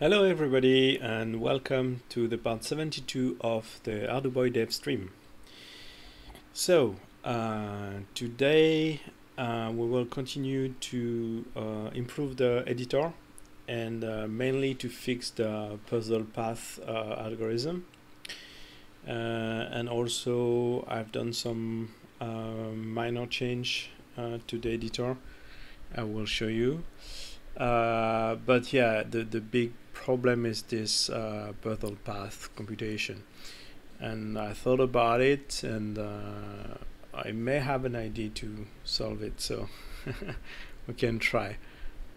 Hello everybody and welcome to the part 72 of the Arduboy dev stream. So uh, today uh, we will continue to uh, improve the editor and uh, mainly to fix the puzzle path uh, algorithm uh, and also I've done some minor change to the editor I will show you. But yeah, the, the big problem is this uh, path computation. And I thought about it and uh, I may have an idea to solve it, so we can try.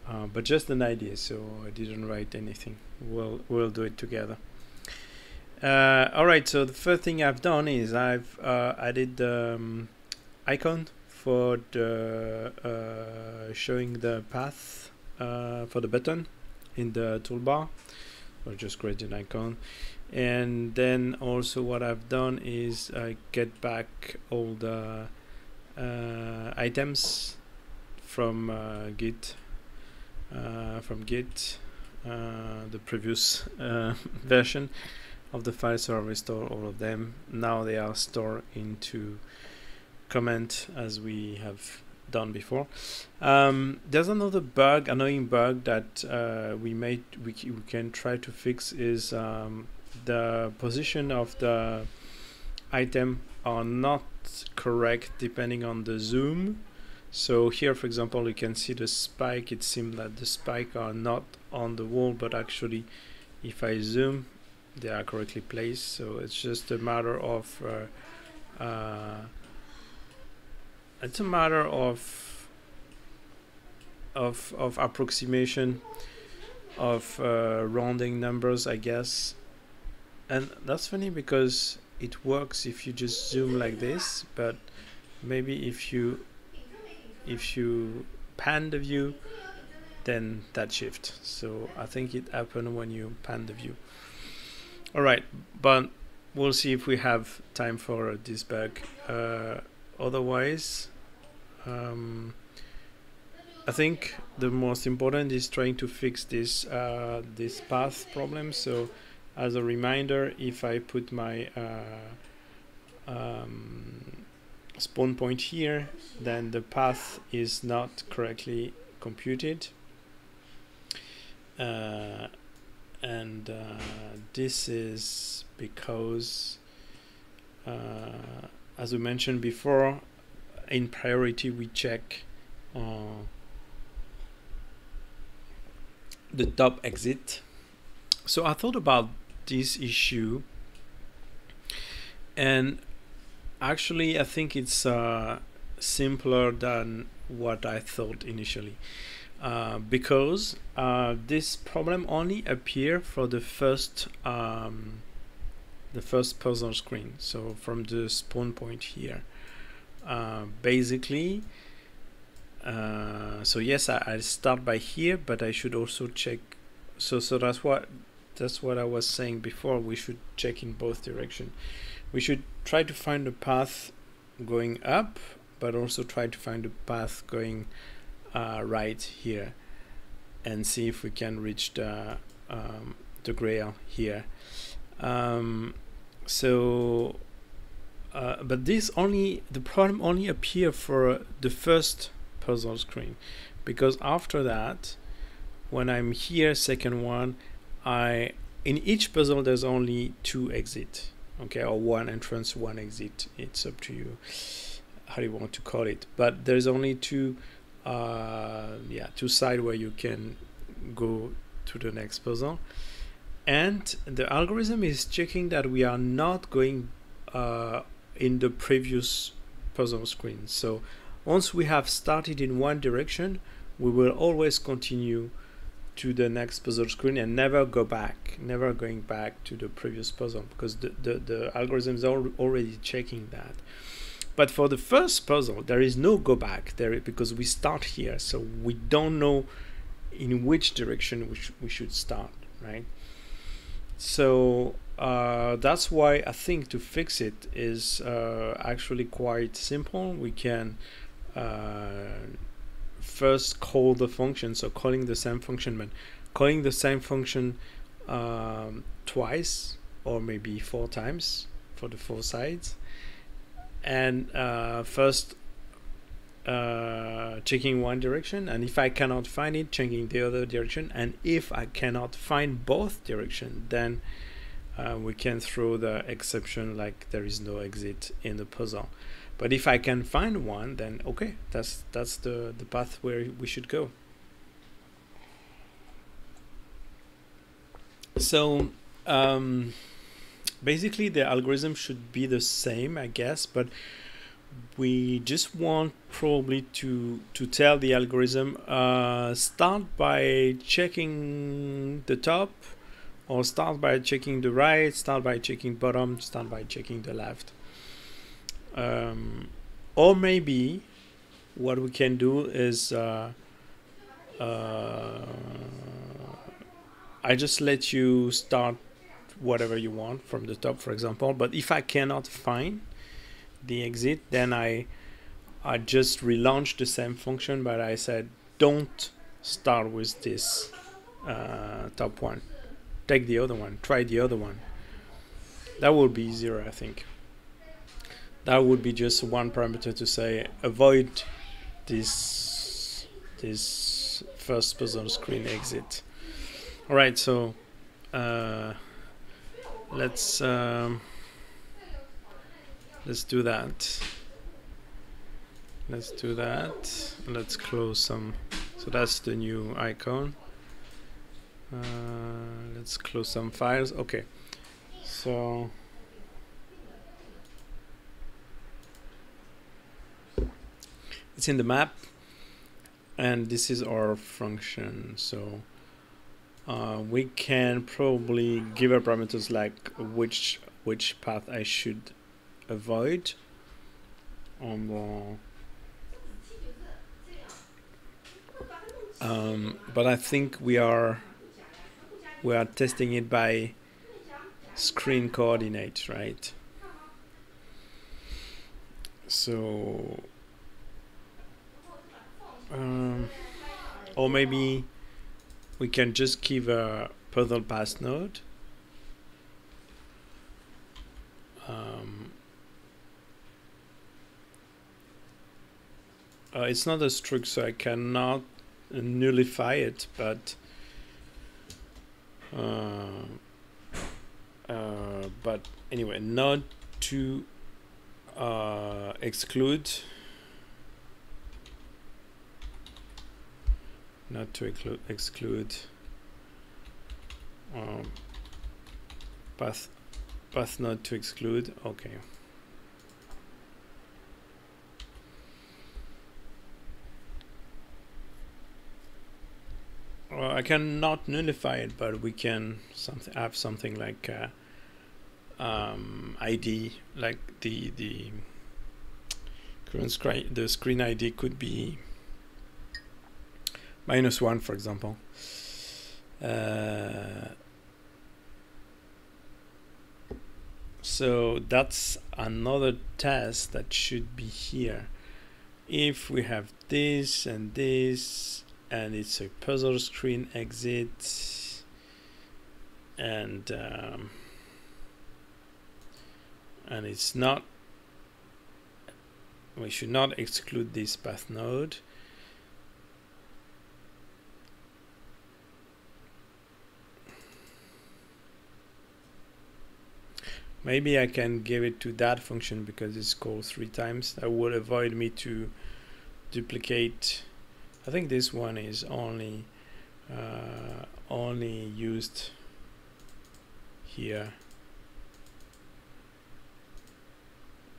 Uh, but just an idea, so I didn't write anything. We'll, we'll do it together. Uh, Alright, so the first thing I've done is I've uh, added the um, icon for the showing the path uh, for the button in the toolbar or just create an icon. And then also what I've done is I get back all the uh, items from uh, Git uh, from Git uh, the previous uh, version of the file so I restore all of them. Now they are stored into comment as we have done before. Um, there's another bug, annoying bug that uh, we made we, we can try to fix is um, the position of the item are not correct depending on the zoom. So here, for example, you can see the spike. It seems that the spike are not on the wall, but actually, if I zoom, they are correctly placed. So it's just a matter of uh, uh, it's a matter of of of approximation of uh, rounding numbers I guess. And that's funny because it works if you just zoom like this but maybe if you if you pan the view then that shift so I think it happened when you pan the view. Alright but we'll see if we have time for this bug uh, otherwise um, I think the most important is trying to fix this uh, this path problem. So, as a reminder, if I put my uh, um, spawn point here, then the path is not correctly computed. Uh, and uh, this is because, uh, as we mentioned before, in priority we check uh, the top exit. So I thought about this issue and actually I think it's uh, simpler than what I thought initially uh, because uh, this problem only appear for the first um, the first puzzle screen. So from the spawn point here uh, basically. Uh, so yes I, I start by here but I should also check. So so that's what that's what I was saying before. We should check in both direction. We should try to find a path going up but also try to find a path going uh, right here and see if we can reach the um, the grail here. Um, so uh, but this only the problem only appear for the first puzzle screen. Because after that when I'm here second one I in each puzzle there's only two exit. Okay or one entrance one exit. It's up to you how you want to call it. But there's only two uh, yeah two side where you can go to the next puzzle. And the algorithm is checking that we are not going uh, in the previous puzzle screen. So once we have started in one direction, we will always continue to the next puzzle screen and never go back, never going back to the previous puzzle because the, the, the algorithm is al already checking that. But for the first puzzle, there is no go back there because we start here. So we don't know in which direction we, sh we should start, right? So uh, that's why I think to fix it is uh, actually quite simple. We can uh, first call the function, so calling the same function, but calling the same function um, twice or maybe four times for the four sides and uh, first uh, checking one direction and if I cannot find it checking the other direction and if I cannot find both direction then uh, we can throw the exception like there is no exit in the puzzle. But if I can find one then okay that's that's the the path where we should go. So um, basically the algorithm should be the same I guess but we just want probably to to tell the algorithm uh, start by checking the top or start by checking the right start by checking bottom start by checking the left. Um, or maybe what we can do is uh, uh, I just let you start whatever you want from the top for example. But if I cannot find the exit then I I just relaunch the same function but I said don't start with this uh, top one take the other one try the other one. That would be easier I think. That would be just one parameter to say avoid this this first puzzle screen exit. All right so uh, let's um, let's do that. Let's do that. Let's close some so that's the new icon uh, let's close some files. Okay. So it's in the map and this is our function. So uh, we can probably give our parameters like which which path I should avoid on the um, but I think we are we are testing it by screen coordinates right? So um, or maybe we can just give a puzzle pass node. Um, uh, it's not a struct so I cannot nullify it but but anyway not to uh, exclude not to exclude exclude um, path path not to exclude okay well, I cannot nullify it but we can something have something like uh, um, ID like the the current screen the screen ID could be minus one for example. Uh, so that's another test that should be here. If we have this and this and it's a puzzle screen exit. And um, and it's not we should not exclude this path node. Maybe I can give it to that function because it's called three times. That would avoid me to duplicate I think this one is only uh, only used here.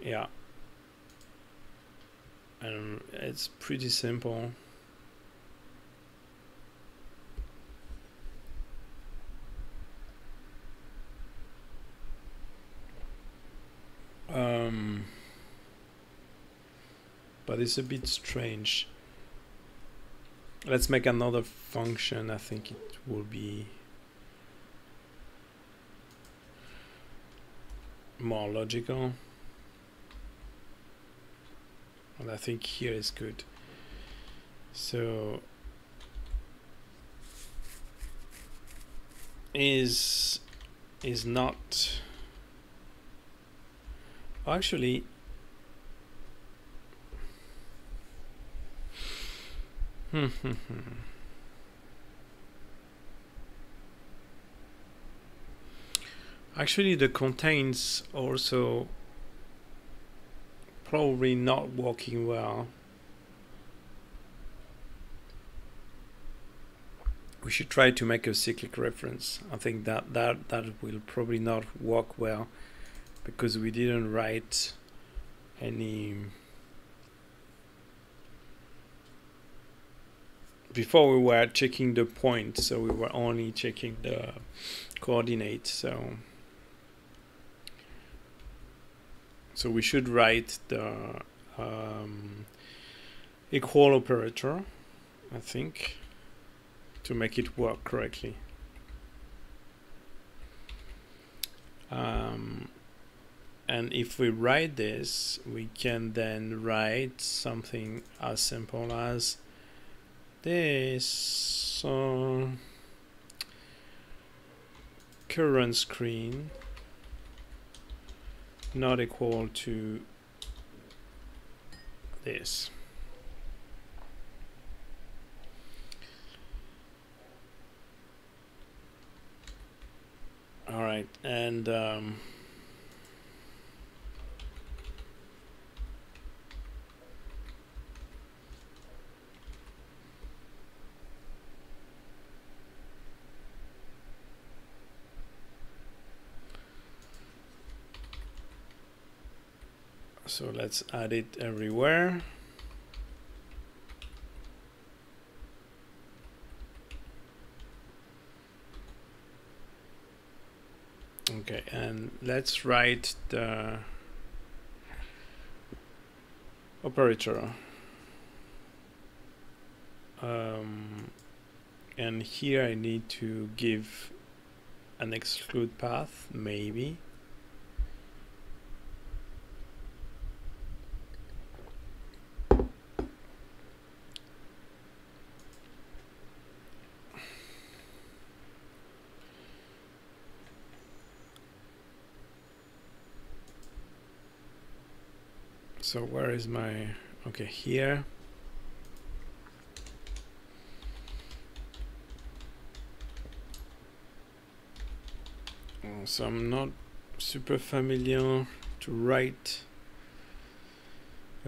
Yeah. And it's pretty simple. Um, but it's a bit strange let's make another function. I think it will be more logical. And I think here is good. So is is not actually hmm, hmm, hmm. Hmm, hmm, hmm. actually the contains also probably not working well we should try to make a cyclic reference. I think that that that will probably not work well because we didn't write any before we were checking the point so we were only checking the coordinate so so we should write the um, equal operator I think to make it work correctly. Um, and if we write this, we can then write something as simple as this uh, current screen not equal to this. All right, and um, so let's add it everywhere. Okay, and let's write the operator. Um, and here I need to give an exclude path, maybe. So where is my okay here. Oh, so I'm not super familiar to write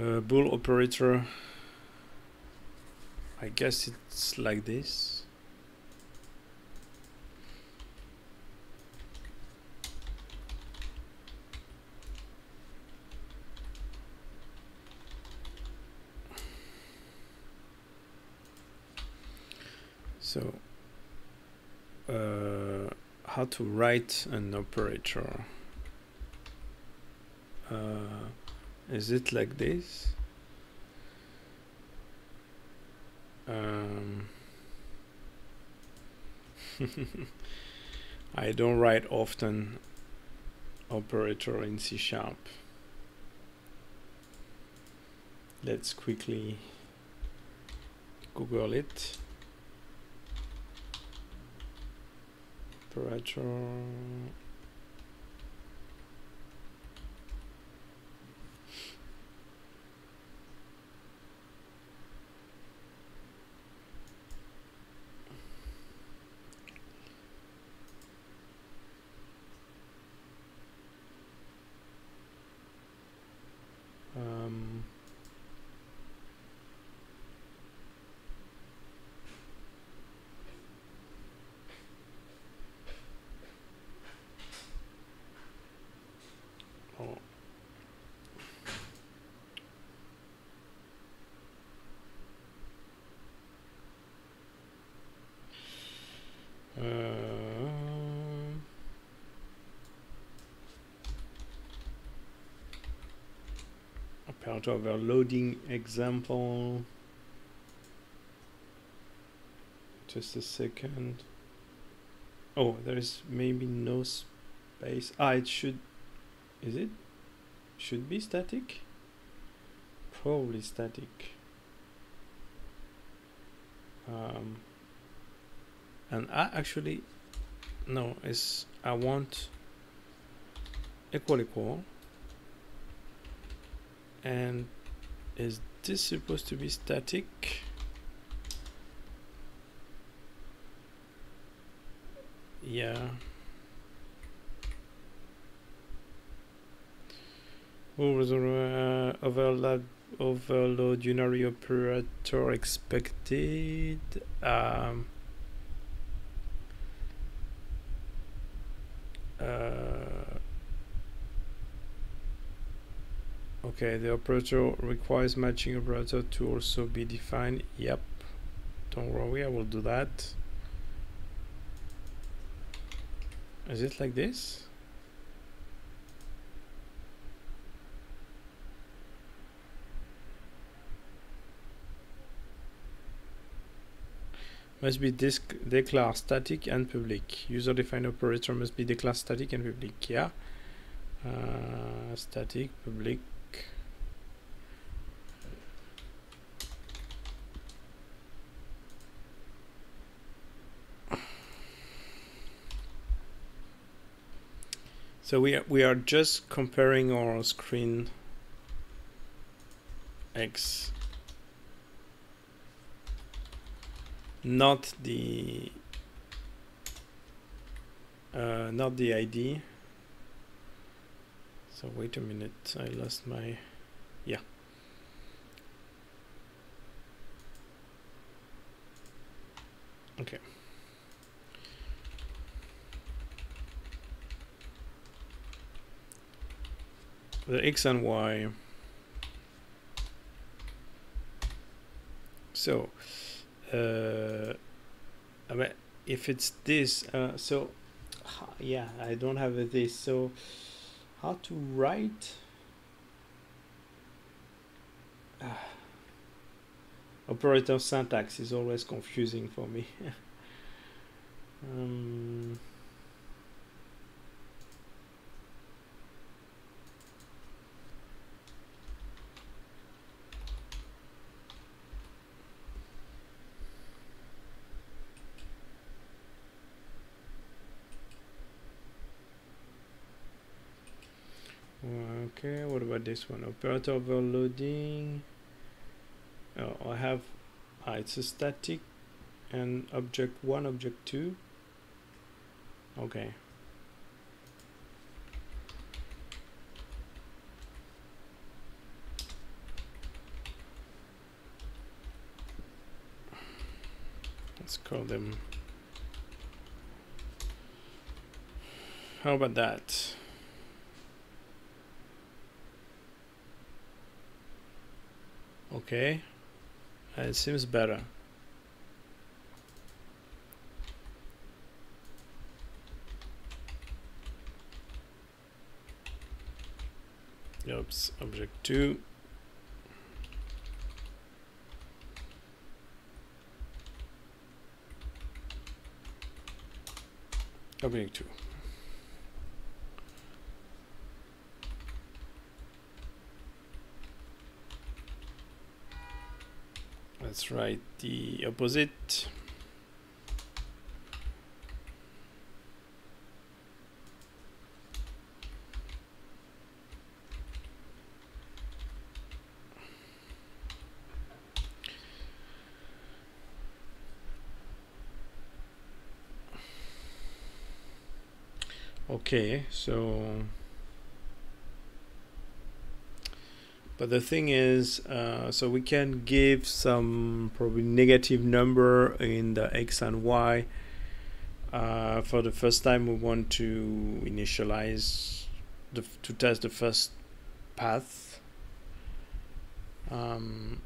uh, a bool operator. I guess it's like this So, uh, how to write an operator? Uh, is it like this? Um, I don't write often operator in C sharp. Let's quickly Google it. Temperature um, part of our loading example. Just a second. Oh, there is maybe no space. Ah, it should. Is it? Should be static? Probably static. Um, and I actually no is I want equal equal and is this supposed to be static? Yeah. Uh, overload overload unary operator expected? Um, okay the operator requires matching operator to also be defined yep don't worry I will do that is it like this must be declare static and public. User-defined operator must be declare static and public. Yeah. Uh, static, public. So we are, we are just comparing our screen X. Not the uh, not the ID so wait a minute I lost my yeah. Okay the X and Y so uh, I mean, if it's this, uh, so yeah, I don't have this. So how to write? Uh, operator syntax is always confusing for me. um, okay what about this one. Operator overloading. Oh, I have ah, it's a static and object 1 object 2 okay. Let's call them. How about that Okay, uh, it seems better. Oops, object 2. Object 2. Let's write the opposite. Okay so but the thing is uh, so we can give some probably negative number in the x and y. Uh, for the first time we want to initialize the, to test the first path. Um,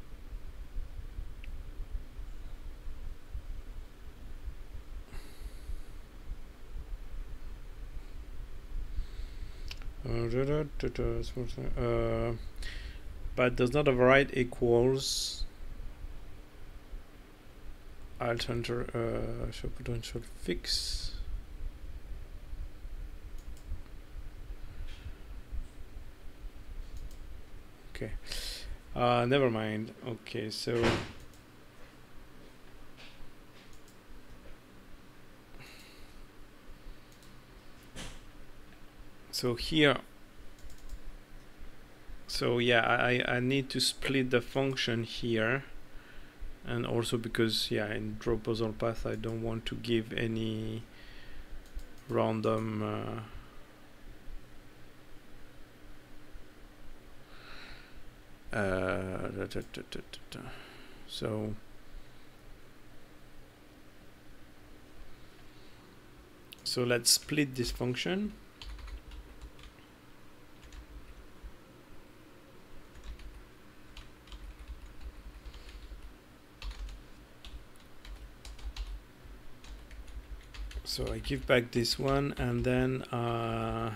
uh, but does not override equals alt enter uh, show potential fix. Okay. Uh, never mind. Okay so so here so yeah I, I need to split the function here. And also because yeah in puzzle path I don't want to give any random uh, uh, da, da, da, so so let's split this function so I give back this one and then uh,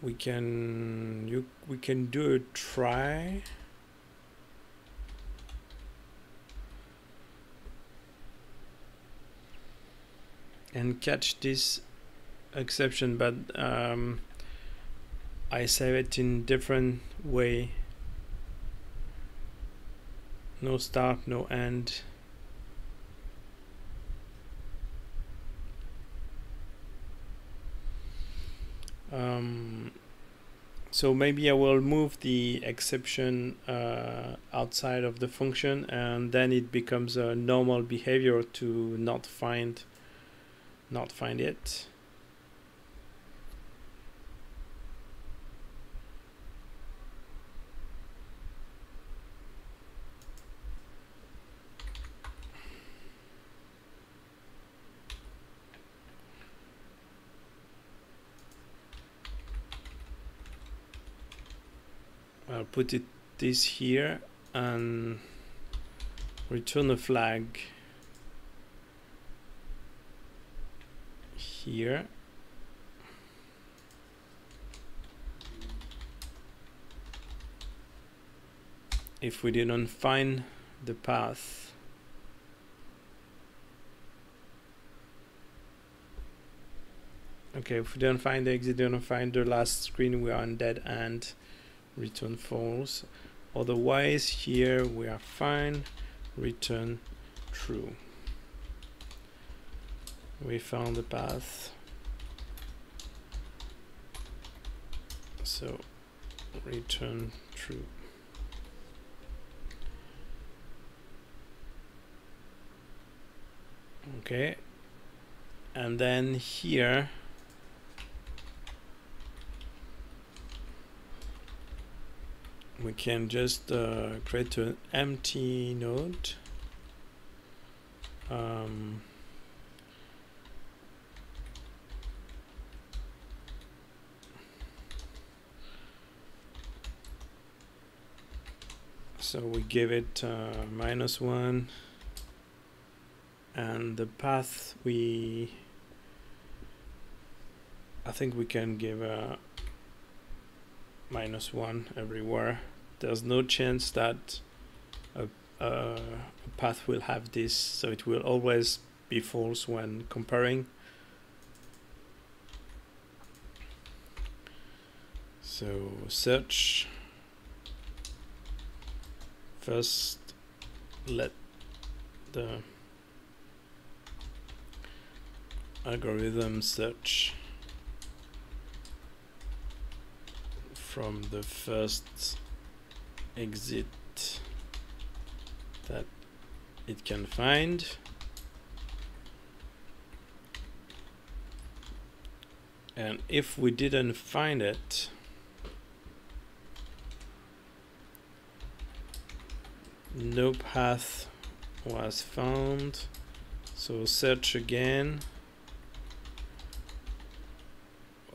we can you we can do a try. And catch this exception but um, I save it in different way. No start no end. Um, so maybe I will move the exception uh, outside of the function and then it becomes a normal behavior to not find not find it I'll put it this here and return a flag here. If we didn't find the path okay if we don't find the exit don't find the last screen we are on dead end return false. Otherwise here we are fine. Return true. We found the path. So return true. Okay. And then here we can just uh, create an empty node. Um, so we give it uh, minus one. And the path we I think we can give a minus one everywhere there's no chance that a, a, path will have this so it will always be false when comparing. So search. First let the algorithm search from the first exit that it can find. And if we didn't find it no path was found. So search again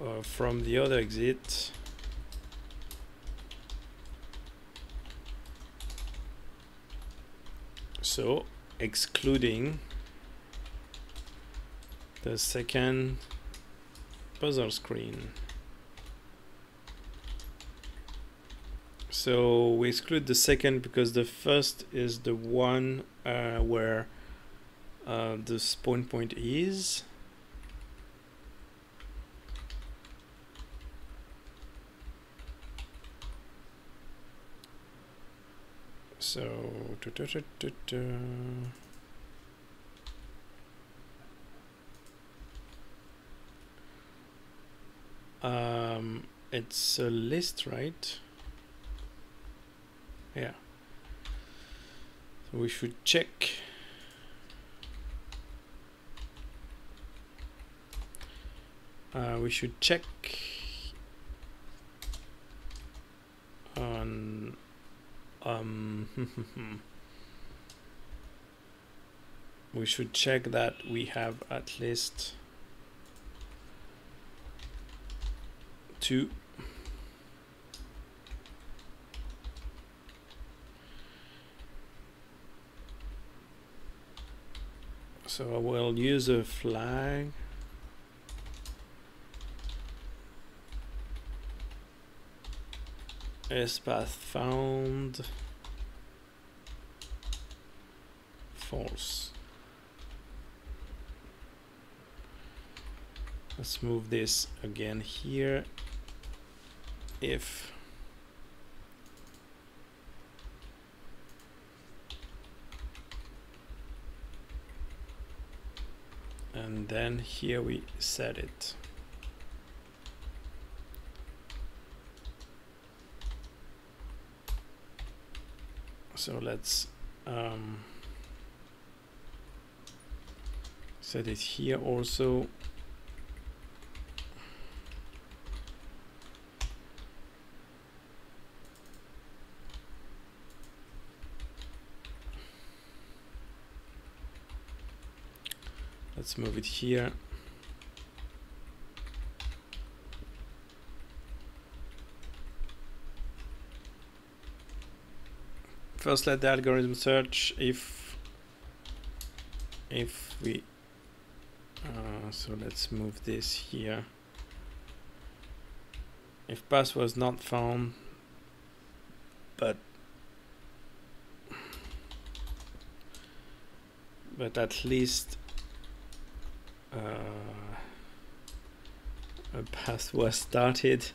uh, from the other exit so excluding the second puzzle screen. So we exclude the second because the first is the one uh, where uh, the spawn point is. So, um, it's a list, right? Yeah. So we should check. Uh, we should check on um we should check that we have at least two. So I will use a flag S path found false. Let's move this again here. If and then here we set it so let's um, set it here also. Let's move it here first let the algorithm search if if we uh, so let's move this here. If pass was not found but but at least uh, a path was started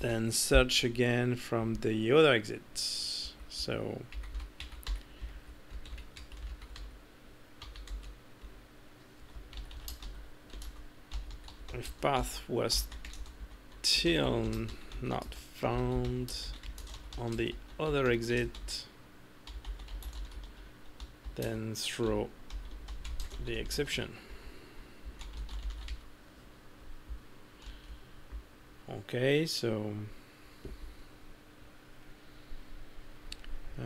then search again from the other exit so if path was still not found on the other exit then throw the exception okay so uh,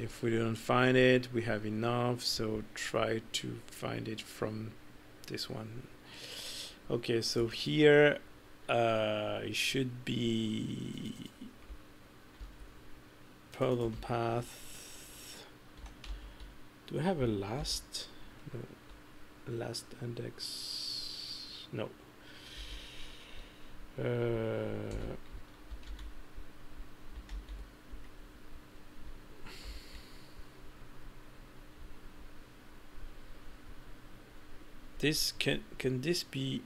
if we don't find it we have enough so try to find it from this one. Okay so here uh, it should be parallel path. Do I have a last? No. last index. No uh, this can can this be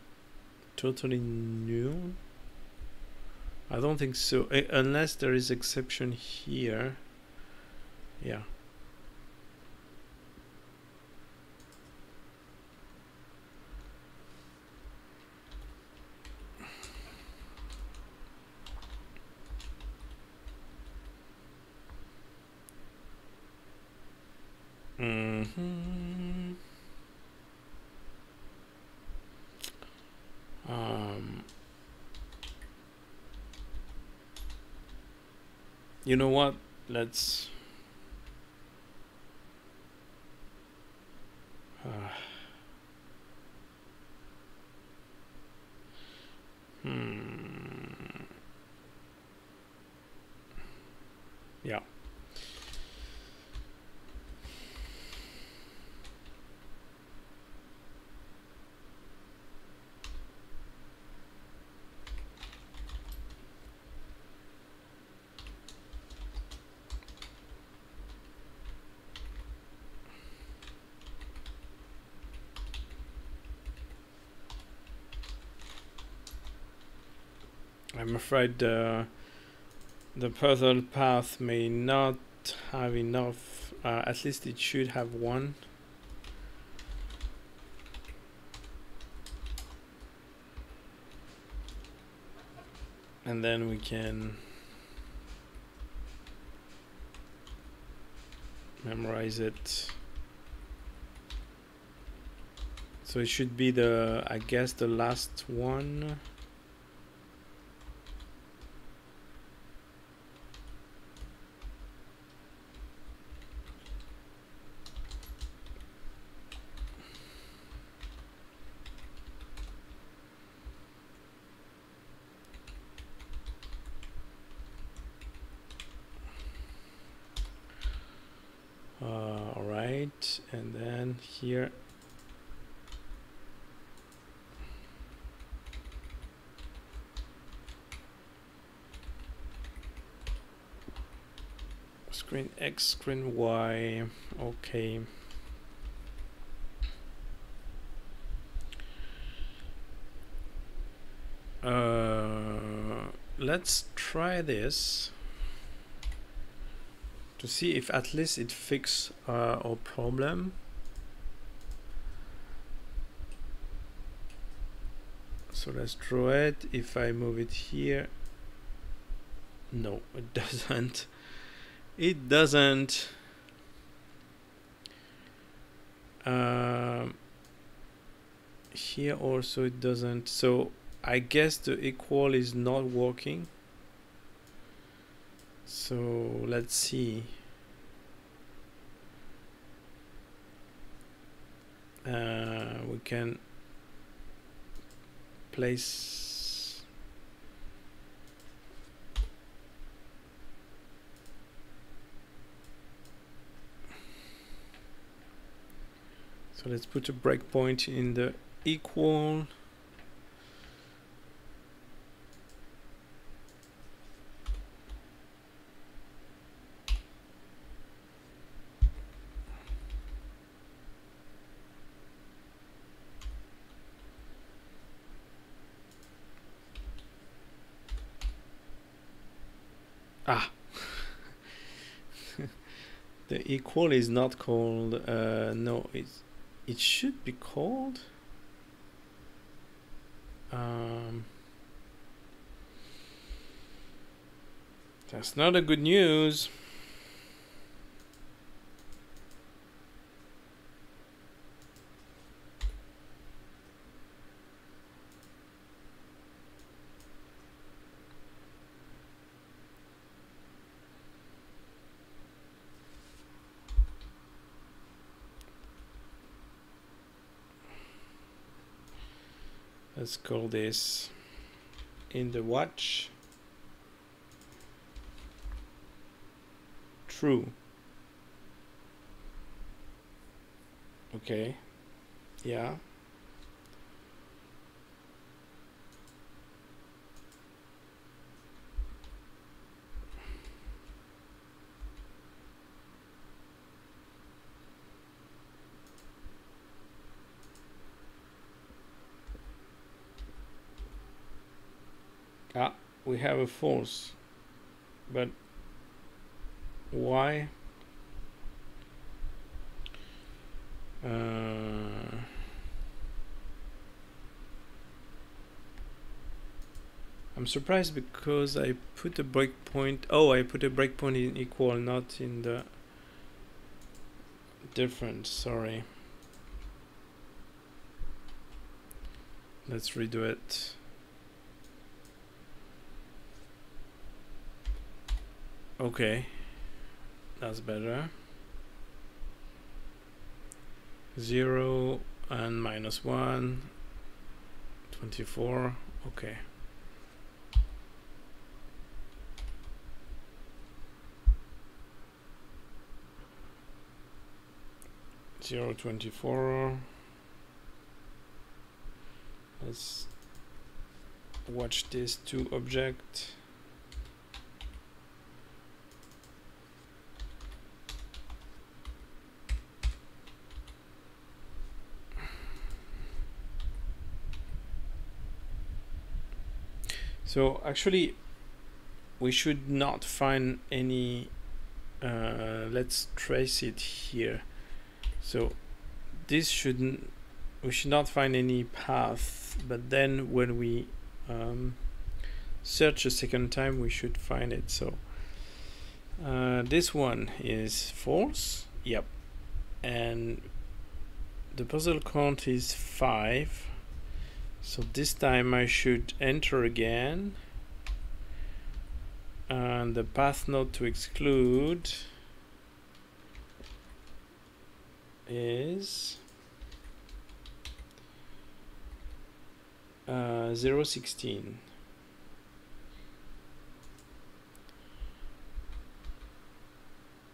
totally new? I don't think so uh, unless there is exception here. Yeah hmm Um, you know what? Let's. I'm afraid uh, the puzzle path may not have enough, uh, at least it should have one. And then we can memorize it. So it should be the, I guess, the last one. Uh, all right, and then here screen X, screen Y, okay. Uh, let's try this to see if at least it fix uh, our problem. So let's draw it. If I move it here, no, it doesn't. It doesn't. Um, here also it doesn't. So I guess the equal is not working. So let's see. Uh, we can place let's put a breakpoint in the equal Ah. the equal is not called, uh, no, it's, it should be called. Um, that's not a good news. Let's call this in the watch. True. Okay. Yeah Have a force But why? Uh, I'm surprised because I put a breakpoint. Oh, I put a breakpoint in equal, not in the different. Sorry. Let's redo it. Okay, that's better. 0 and minus 1, 24, okay. Zero twenty four. Let's watch these two objects. So actually, we should not find any. Uh, let's trace it here. So this shouldn't. We should not find any path. But then when we um, search a second time, we should find it. So uh, this one is false. Yep. And the puzzle count is five. So this time I should enter again. And the path node to exclude is uh, 016.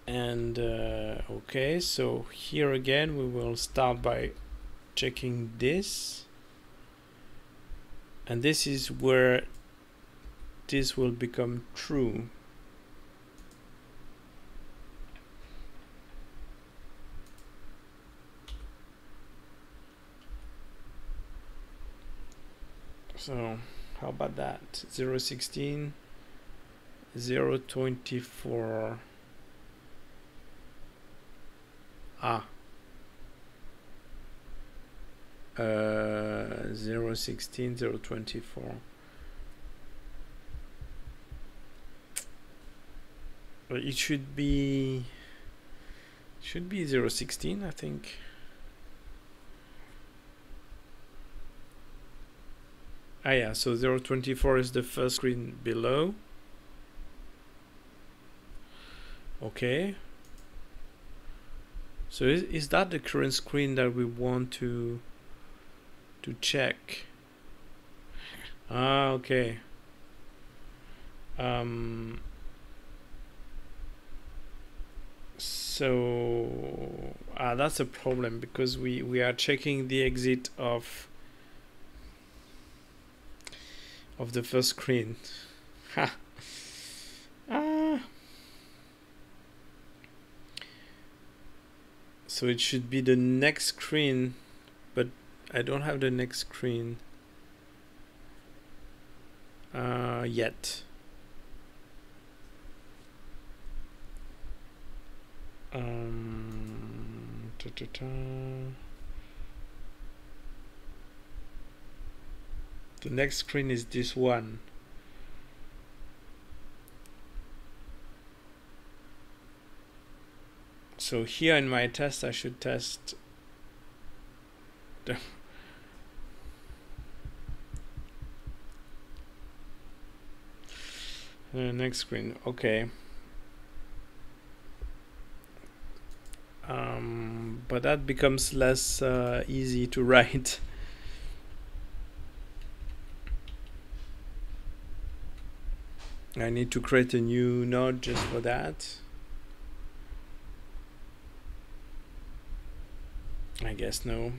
and uh, okay so here again we will start by checking this and this is where this will become true. So how about that? 0 16 0 24 Ah. Uh, 016, 024. But it should be should be 016 I think. Ah yeah so 024 is the first screen below. Okay. So is, is that the current screen that we want to to check? Ah, okay. Um, so ah, that's a problem because we we are checking the exit of of the first screen. Ha. so it should be the next screen I don't have the next screen uh, yet um, ta -ta -ta. the next screen is this one so here in my test I should test the next screen okay. Um, but that becomes less uh, easy to write. I need to create a new node just for that. I guess no.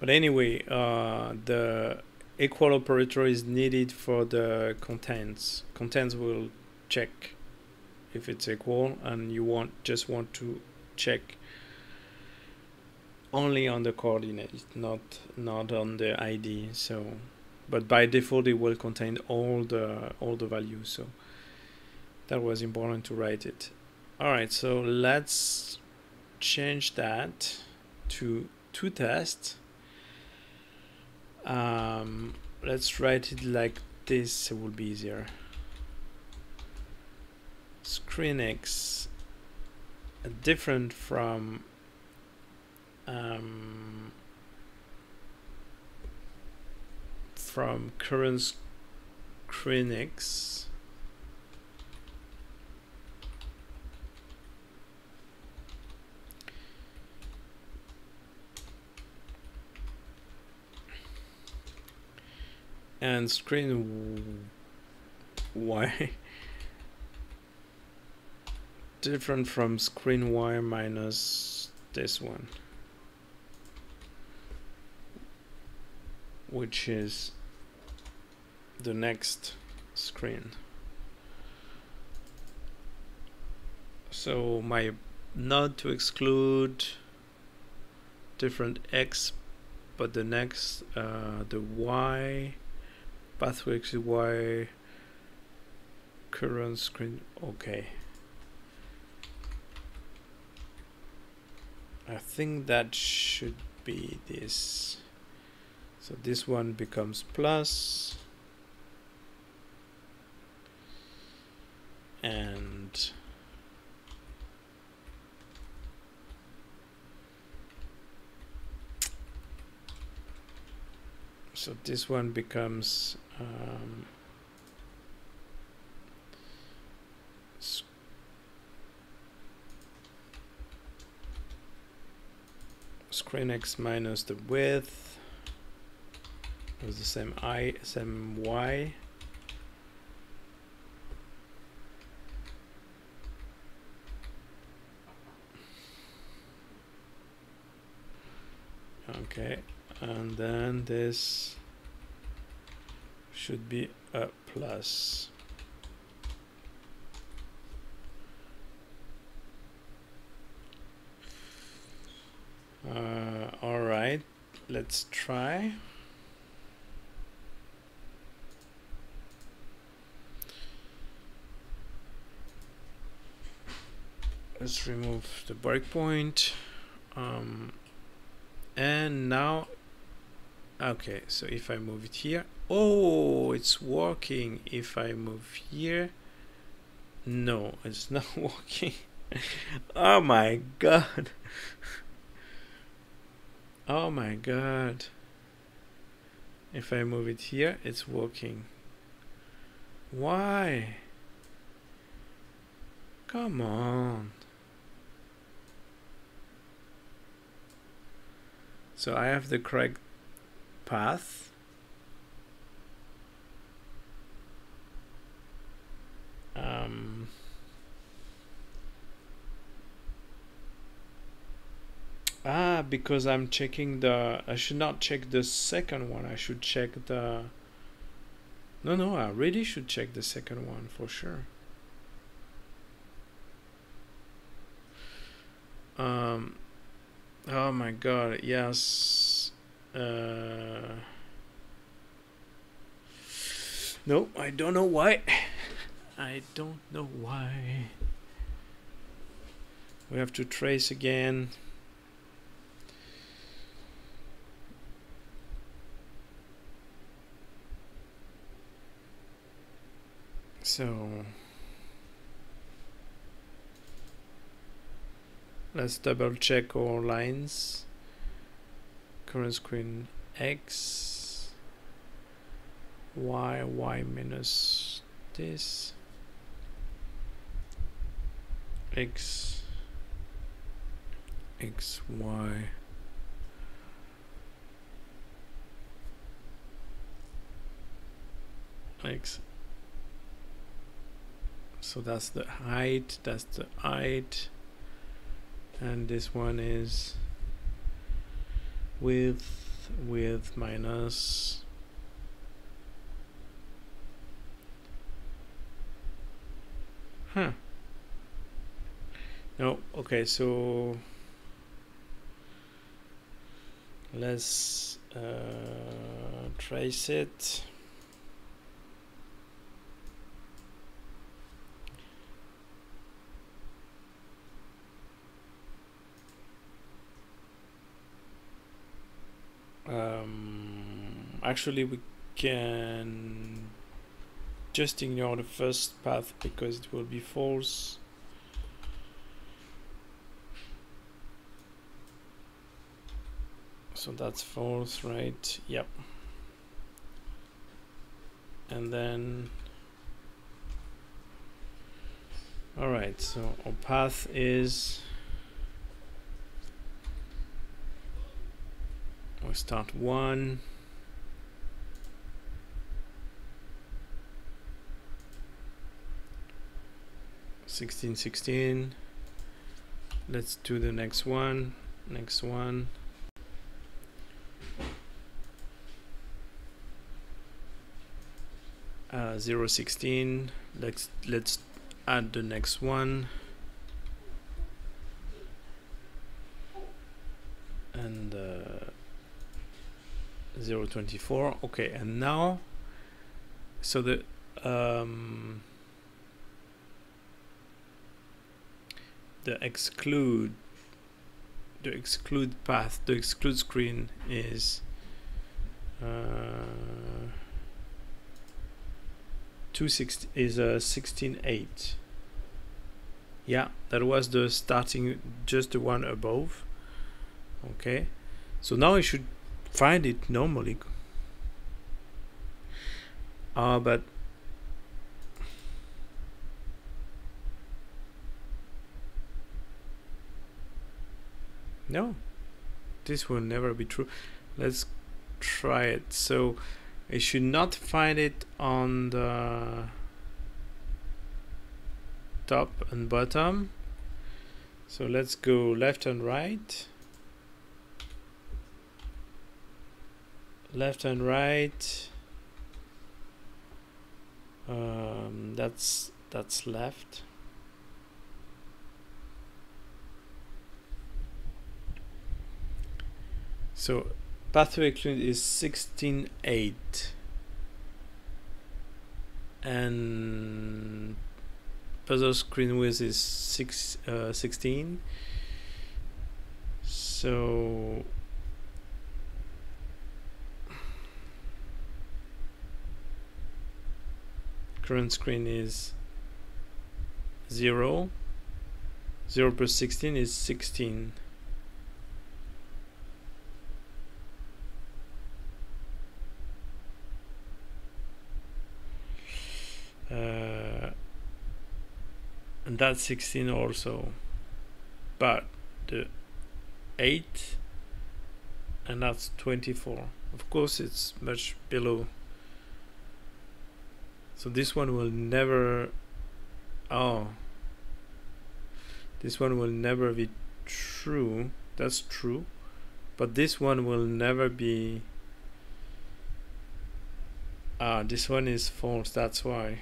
But anyway, uh, the equal operator is needed for the contents. Contents will check if it's equal, and you want just want to check only on the coordinate, not not on the ID. So, but by default, it will contain all the all the values. So that was important to write it. All right, so let's change that to two tests. Um, let's write it like this, it will be easier. ScreenX uh, different from um, from current ScreenX and screen y. Different from screen y minus this one. Which is the next screen. So my not to exclude different x but the next uh, the y pathway y current screen okay. I think that should be this. So this one becomes plus. And so this one becomes um, screen x minus the width is the same i same y. Okay and then this should be a plus. Uh, all right let's try. Let's remove the breakpoint um, and now okay so if I move it here oh it's working. If I move here no it's not working. Oh my god. Oh my god. If I move it here it's working. Why? Come on. So I have the correct path um, ah because I'm checking the I should not check the second one I should check the no no I really should check the second one for sure um oh my god yes uh, no, I don't know why. I don't know why. We have to trace again. So let's double check our lines. Current screen x. Y y minus this. X. X y. X so that's the height that's the height. And this one is width with minus huh. No okay so let's uh, trace it um, actually we can just ignore the first path because it will be false. So that's false right? Yep. And then all right so our path is we start one. Sixteen sixteen. Let's do the next one. Next one. Uh, 0 16 let's let's add the next one. And uh, 024 okay and now so the um, the exclude the exclude path the exclude screen is uh, 260 is a uh, 16.8 yeah that was the starting just the one above. Okay so now I should find it normally. Uh, but no this will never be true. Let's try it. So I should not find it on the top and bottom. So let's go left and right left and right. Um, that's that's left. So pathway clean is 16.8 and puzzle screen width is six, uh, 16 so current screen is 0 0 plus 16 is 16 uh, and that's 16 also. But the 8 and that's 24 of course it's much below so this one will never oh. This one will never be true. That's true. But this one will never be ah this one is false that's why.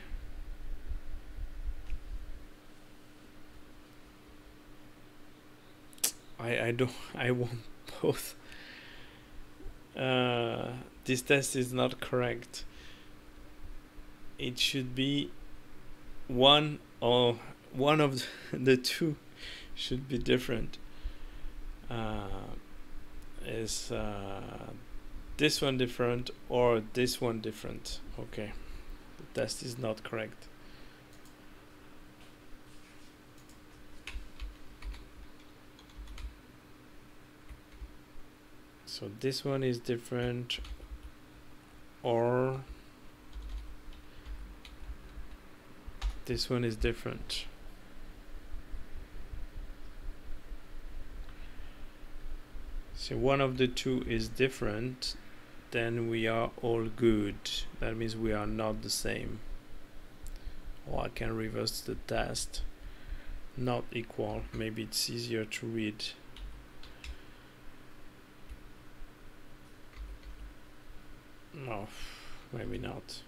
I, I don't I want both. Uh, this test is not correct it should be one or one of the two should be different. Uh, is uh, this one different or this one different? Okay. The test is not correct. So this one is different or this one is different. So one of the two is different then we are all good. That means we are not the same. Or I can reverse the test. Not equal. Maybe it's easier to read. No maybe not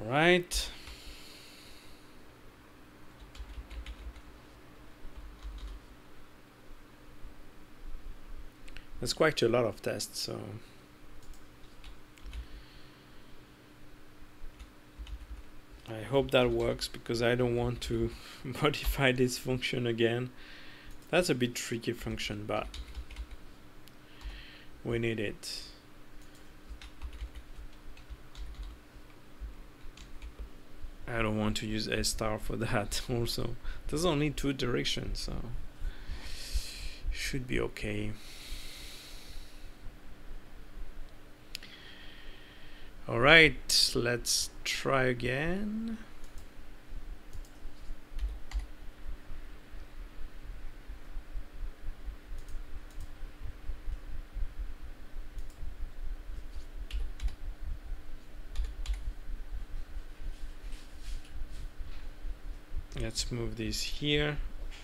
All right. That's quite a lot of tests, so I hope that works because I don't want to modify this function again. That's a bit tricky function, but we need it. I don't want to use a star for that also. There's only two directions, so should be okay. Alright, let's try again. Let's move this here.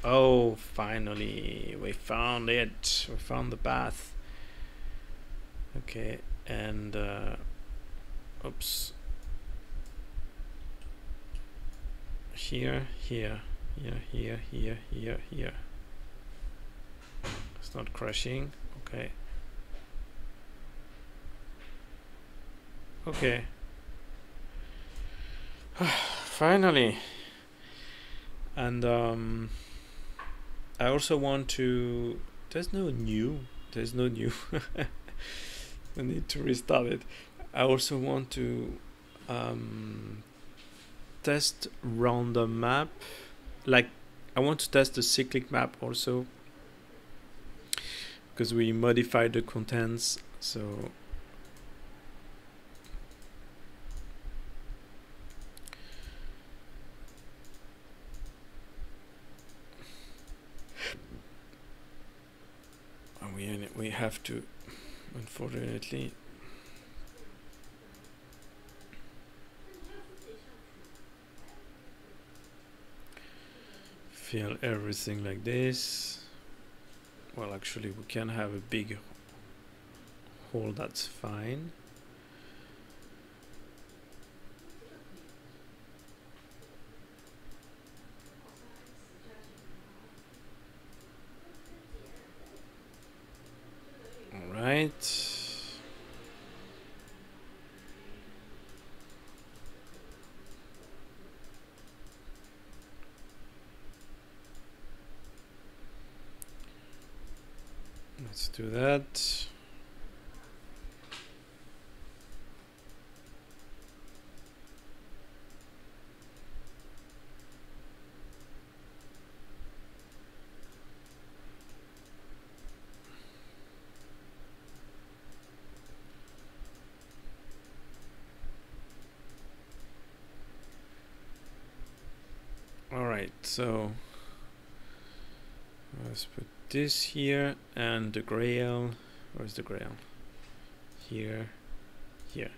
Oh finally we found it. We found the path. Okay and uh, oops. Here here here here here here here. It's not crashing. Okay. Okay. Finally. And um, I also want to. There's no new. There's no new. I need to restart it. I also want to um, test random map. Like, I want to test the cyclic map also because we modified the contents. So we have to unfortunately. Fill everything like this. Well actually we can have a big hole. That's fine all right let's do that. All right so this here and the grail. Where's the grail? Here. Here.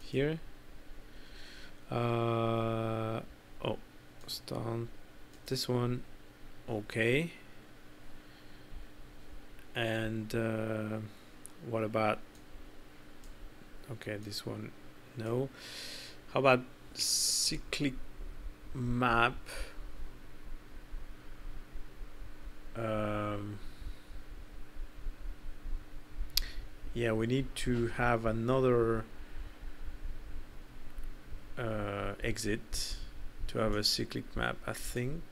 Here. Uh oh start this one. Okay. And uh, what about okay this one. No. How about cyclic map um, yeah we need to have another uh, exit to have a cyclic map I think.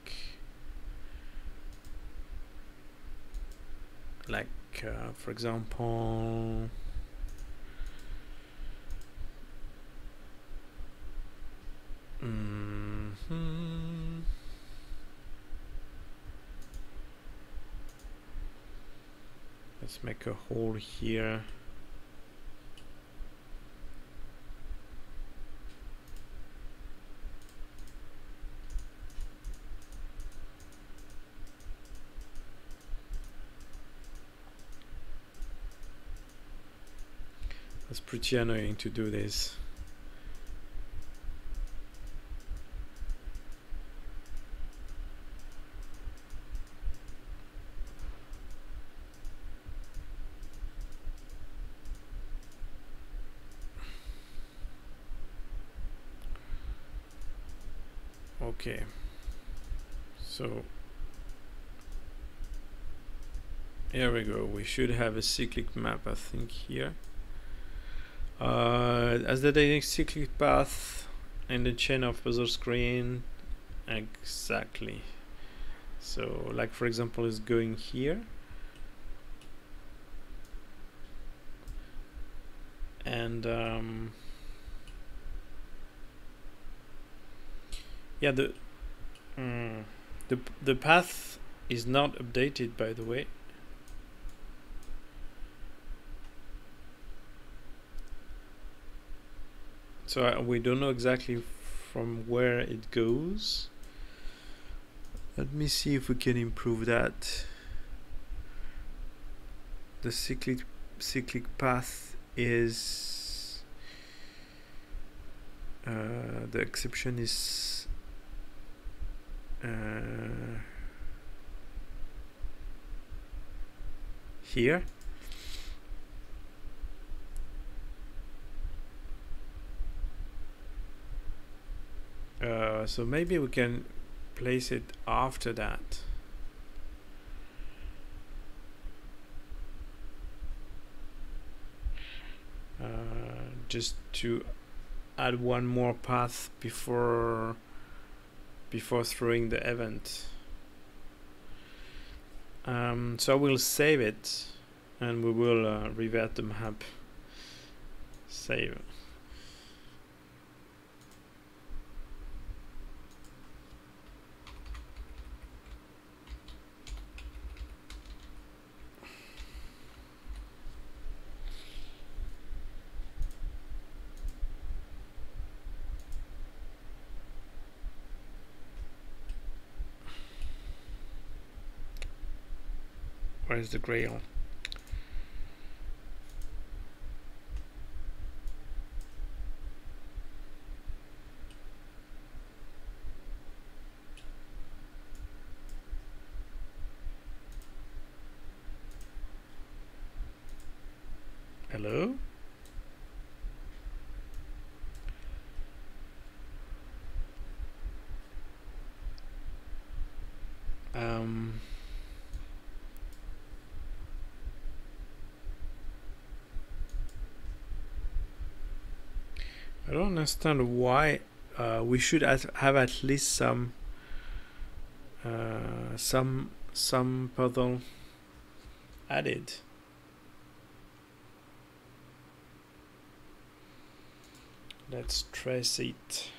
Like uh, for example mm -hmm. Let's make a hole here That's pretty annoying to do this. Okay, so here we go. We should have a cyclic map, I think, here. Uh, as the dynamic cyclic path in the chain of puzzle screen, exactly. So, like for example, is going here. And um, yeah the mm, the the path is not updated by the way. So uh, we don't know exactly from where it goes. Let me see if we can improve that. The cyclic cyclic path is uh, the exception is uh, here. Uh, so maybe we can place it after that. Uh, just to add one more path before before throwing the event. Um, so I will save it and we will uh, revert the map. Save. Where's the grail? Hello? Um, I don't understand why uh, we should have at least some uh, some some puzzle added. Let's trace it.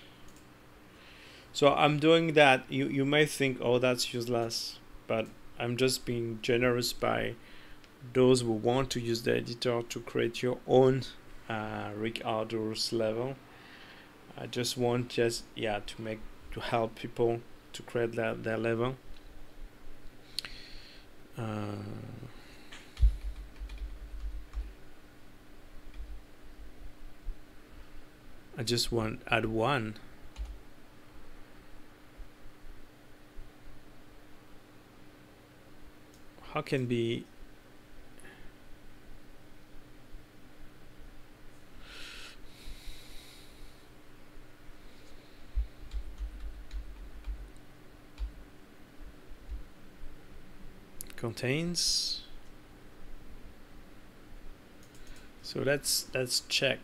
So I'm doing that. You you may think, oh, that's useless, but I'm just being generous by those who want to use the editor to create your own uh, Rick level. I just want just yeah to make to help people to create their, their level. Uh, I just want add one. How can be contains. So let's let's check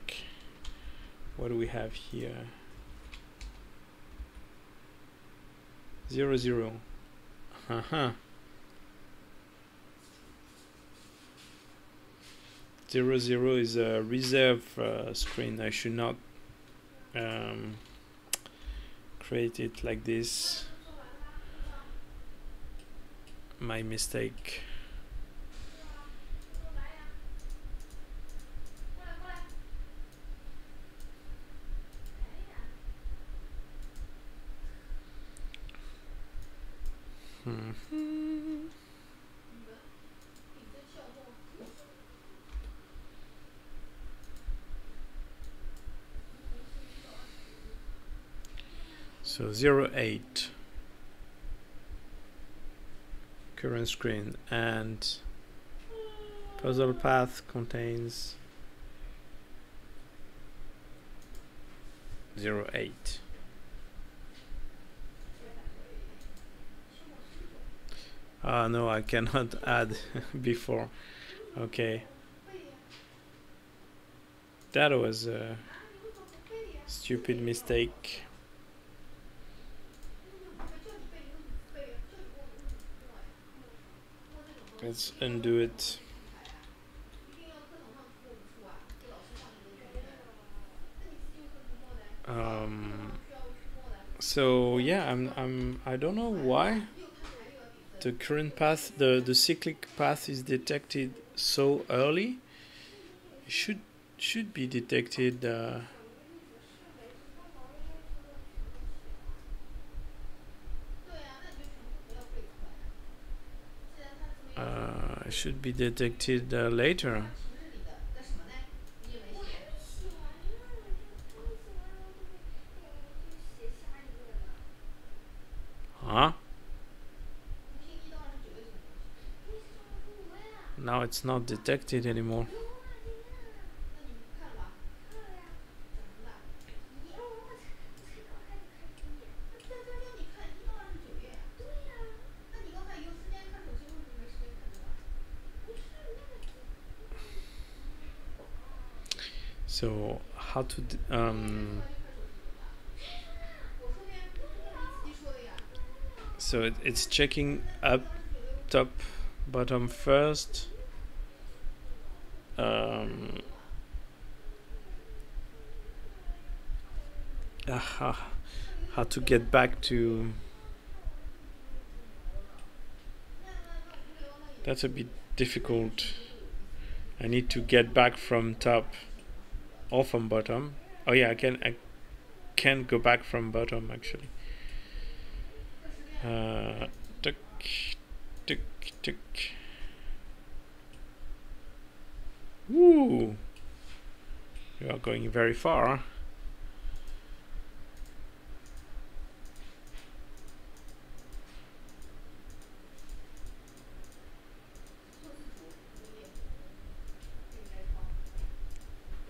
what do we have here. Zero zero. Uh-huh. Zero zero is a reserve uh, screen. I should not um, create it like this my mistake. Hmm. So zero eight current screen and puzzle path contains 08 ah no I cannot add before. Okay. That was a stupid mistake Let's undo it. Um, so yeah, I'm I'm I don't know why the current path the the cyclic path is detected so early. It should should be detected. Uh, uh, should be detected uh, later. Huh? Now it's not detected anymore. So how to um, so it, it's checking up top bottom first. Um, aha, how to get back to that's a bit difficult. I need to get back from top or from bottom oh yeah I can I can go back from bottom actually uh, tick, tick, tick. Woo! You are going very far.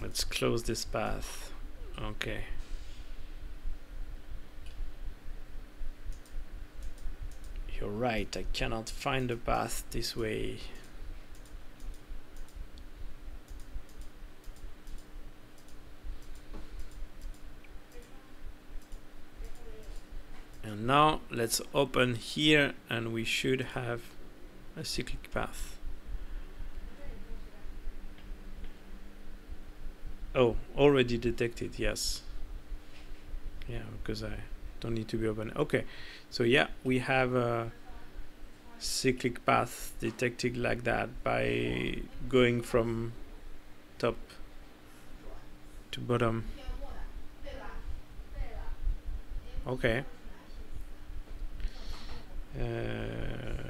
Let's close this path. Okay. You're right, I cannot find a path this way. And now let's open here and we should have a cyclic path. Oh, already detected, yes. Yeah, because I don't need to be open. Okay, so yeah, we have a cyclic path detected like that by going from top to bottom. Okay. Uh,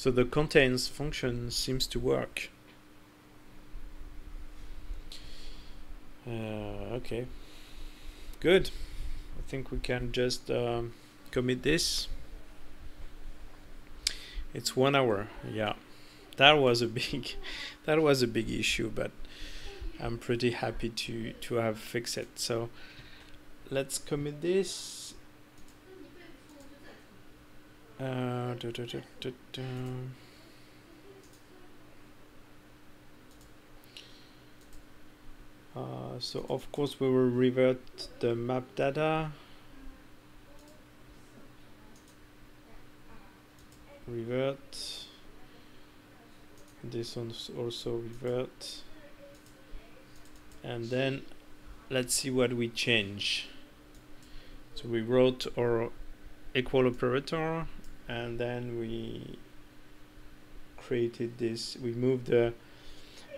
So the contains function seems to work. Uh, okay, good. I think we can just um, commit this. It's one hour. Yeah, that was a big, that was a big issue, but I'm pretty happy to to have fixed it. So let's commit this. Uh, da, da, da, uh, so of course we will revert the map data. Revert. This one's also revert. And then let's see what we change. So we wrote our equal operator and then we created this we moved the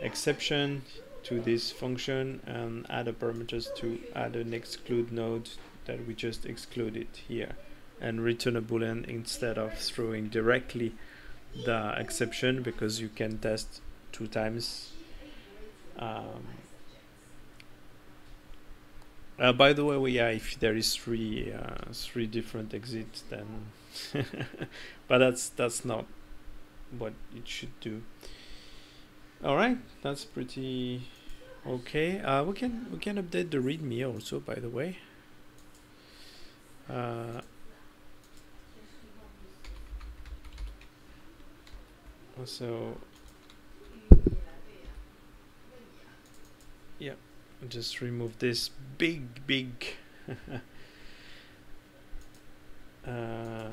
exception to this function and add a parameters to add an exclude node that we just excluded here and return a boolean instead of throwing directly the exception because you can test two times um, uh, by the way, we yeah, if there is three uh, three different exits, then but that's that's not what it should do. All right, that's pretty okay. Uh, we can we can update the README also, by the way. Uh, so yeah just remove this big big uh,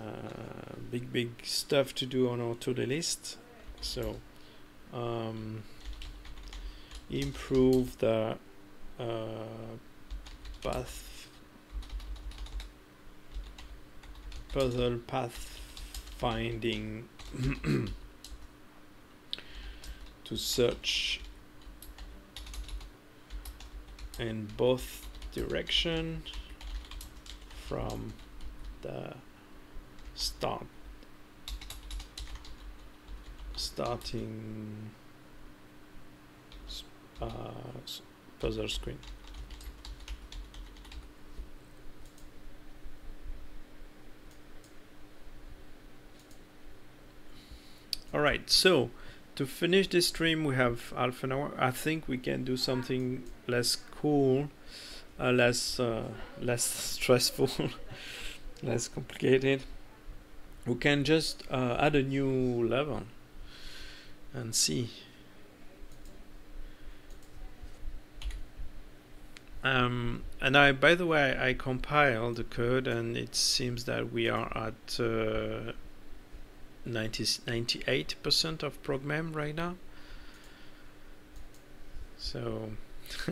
big big stuff to do on our to-do list so um, improve the uh, path puzzle path finding to search in both direction from the start. Starting uh, puzzle screen. All right so to finish this stream we have half an hour. I think we can do something less cool uh, less uh, less stressful, less complicated, we can just uh, add a new level and see. Um, and I, by the way, I compiled the code and it seems that we are at uh, 90, 98% of progmem right now. So,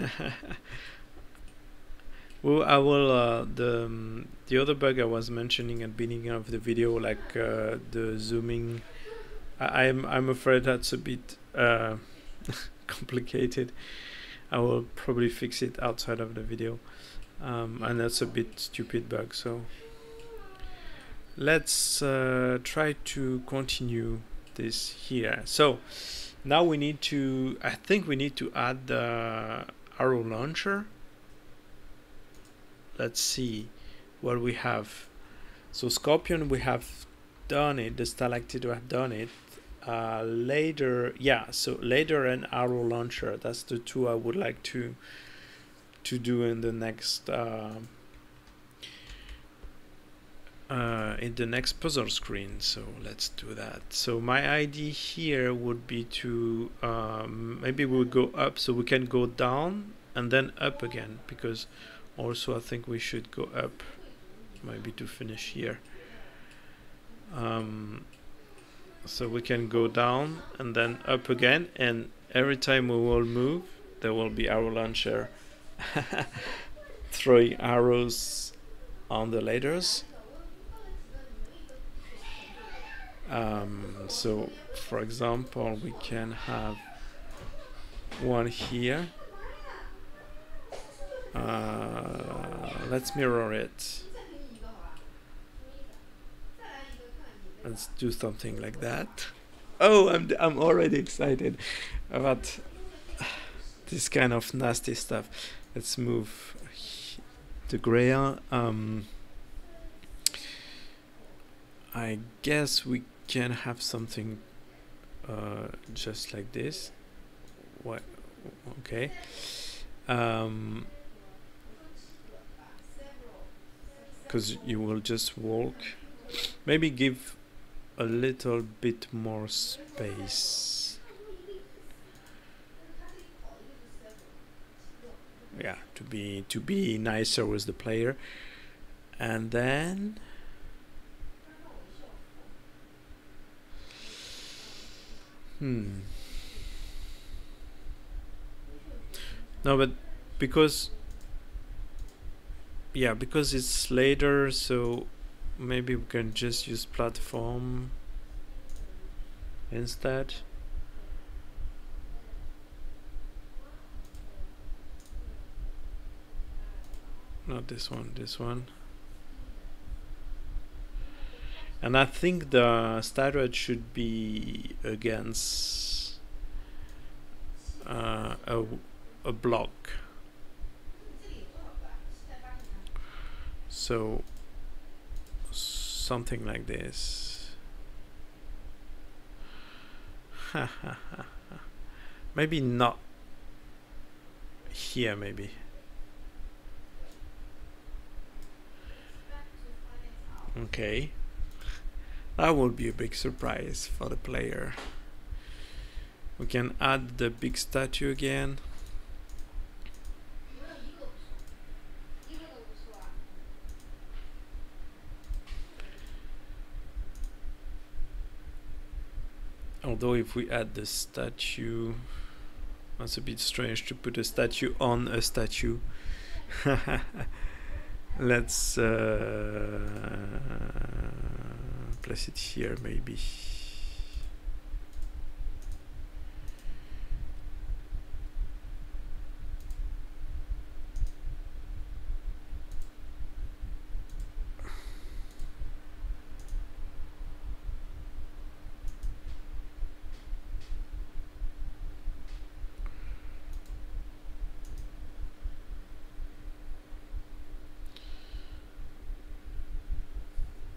well, I will, uh, the, um, the other bug I was mentioning at the beginning of the video, like uh, the zooming, I, I'm, I'm afraid that's a bit uh, complicated. I will probably fix it outside of the video. Um, and that's a bit stupid bug so let's uh, try to continue this here. So now we need to I think we need to add the arrow launcher let's see what we have. So scorpion we have done it the stalactite we have done it. Uh, later yeah so later an arrow launcher that's the two I would like to to do in the next uh, uh, in the next puzzle screen. So let's do that. So my idea here would be to um, maybe we'll go up so we can go down and then up again because also I think we should go up maybe to finish here. Um, so we can go down and then up again and every time we will move there will be arrow launcher. Throwing arrows on the ladders. Um, so for example we can have one here uh, let's mirror it. Let's do something like that. Oh I'm, I'm already excited about this kind of nasty stuff. Let's move the gray um, I guess we can have something uh, just like this. What okay. Um, because you will just walk maybe give a little bit more space. Yeah, to be to be nicer with the player. And then Hmm. No, but because yeah, because it's later, so maybe we can just use platform instead. Not this one this one. And I think the statuette should be against uh, a, a block so something like this. maybe not here, maybe. Okay. That would be a big surprise for the player. We can add the big statue again. Although if we add the statue, that's a bit strange to put a statue on a statue. Let's uh, place it here maybe.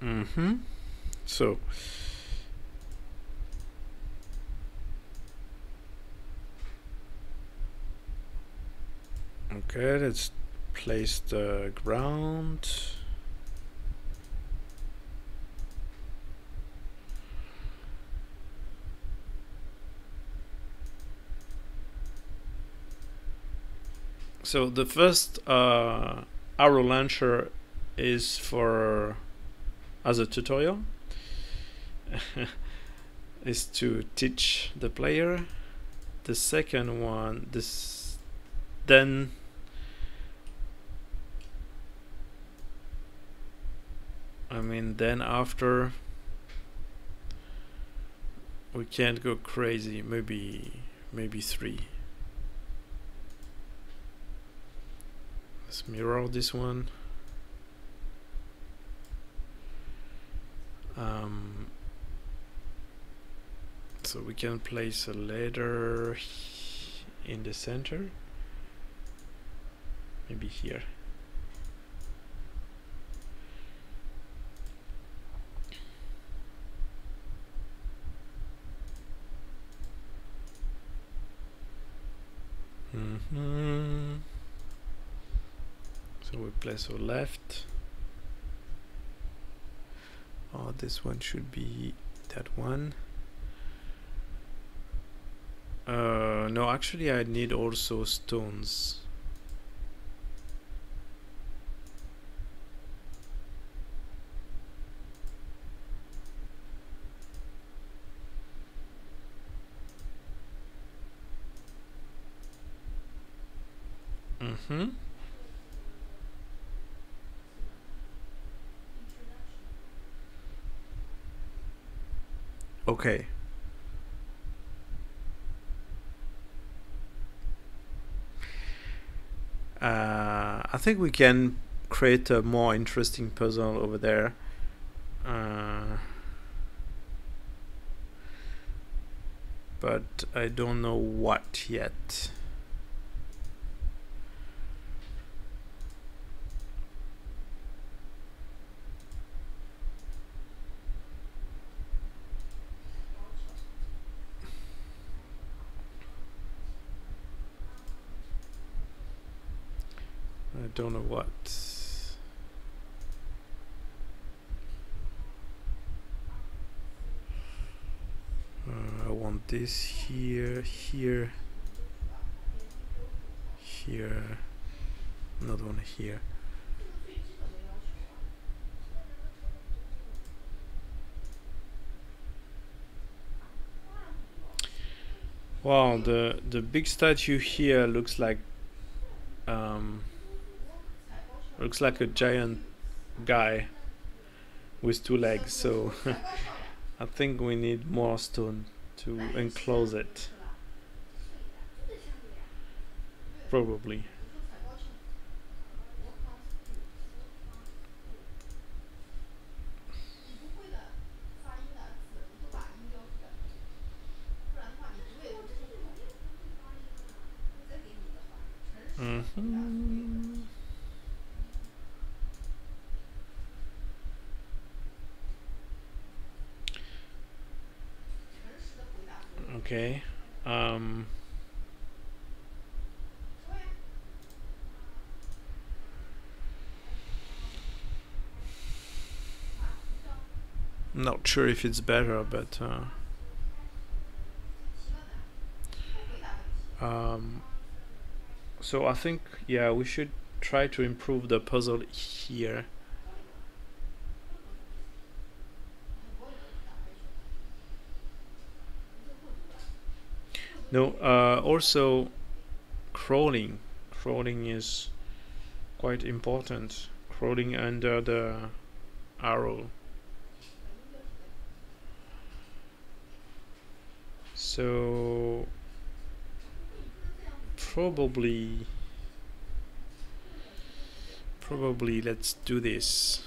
Mm-hmm. So okay, let's place the ground. So the first uh, arrow launcher is for as a tutorial is to teach the player. The second one this then I mean then after we can't go crazy maybe maybe three. Let's mirror this one. Um, so we can place a ladder in the center. Maybe here. Mm -hmm. so we place our left. Oh this one should be that one uh, no actually I need also stones Mm-hmm. Okay. Uh, I think we can create a more interesting puzzle over there. Uh, but I don't know what yet. I don't know what. Uh, I want this here, here, here, another one here. Wow, the the big statue here looks like um, looks like a giant guy with two legs. So I think we need more stone to enclose it. Probably. Mm -hmm. Okay. Um, not sure if it's better, but uh, um, so I think yeah we should try to improve the puzzle here. No, uh, also crawling. Crawling is quite important. Crawling under the arrow. So probably probably let's do this.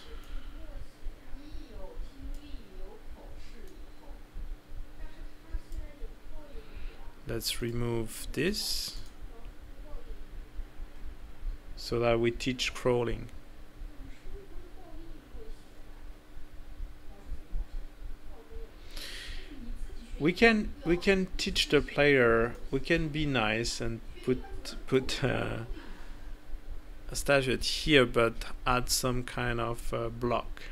let's remove this so that we teach crawling we can we can teach the player we can be nice and put put uh, a statuette here but add some kind of uh, block.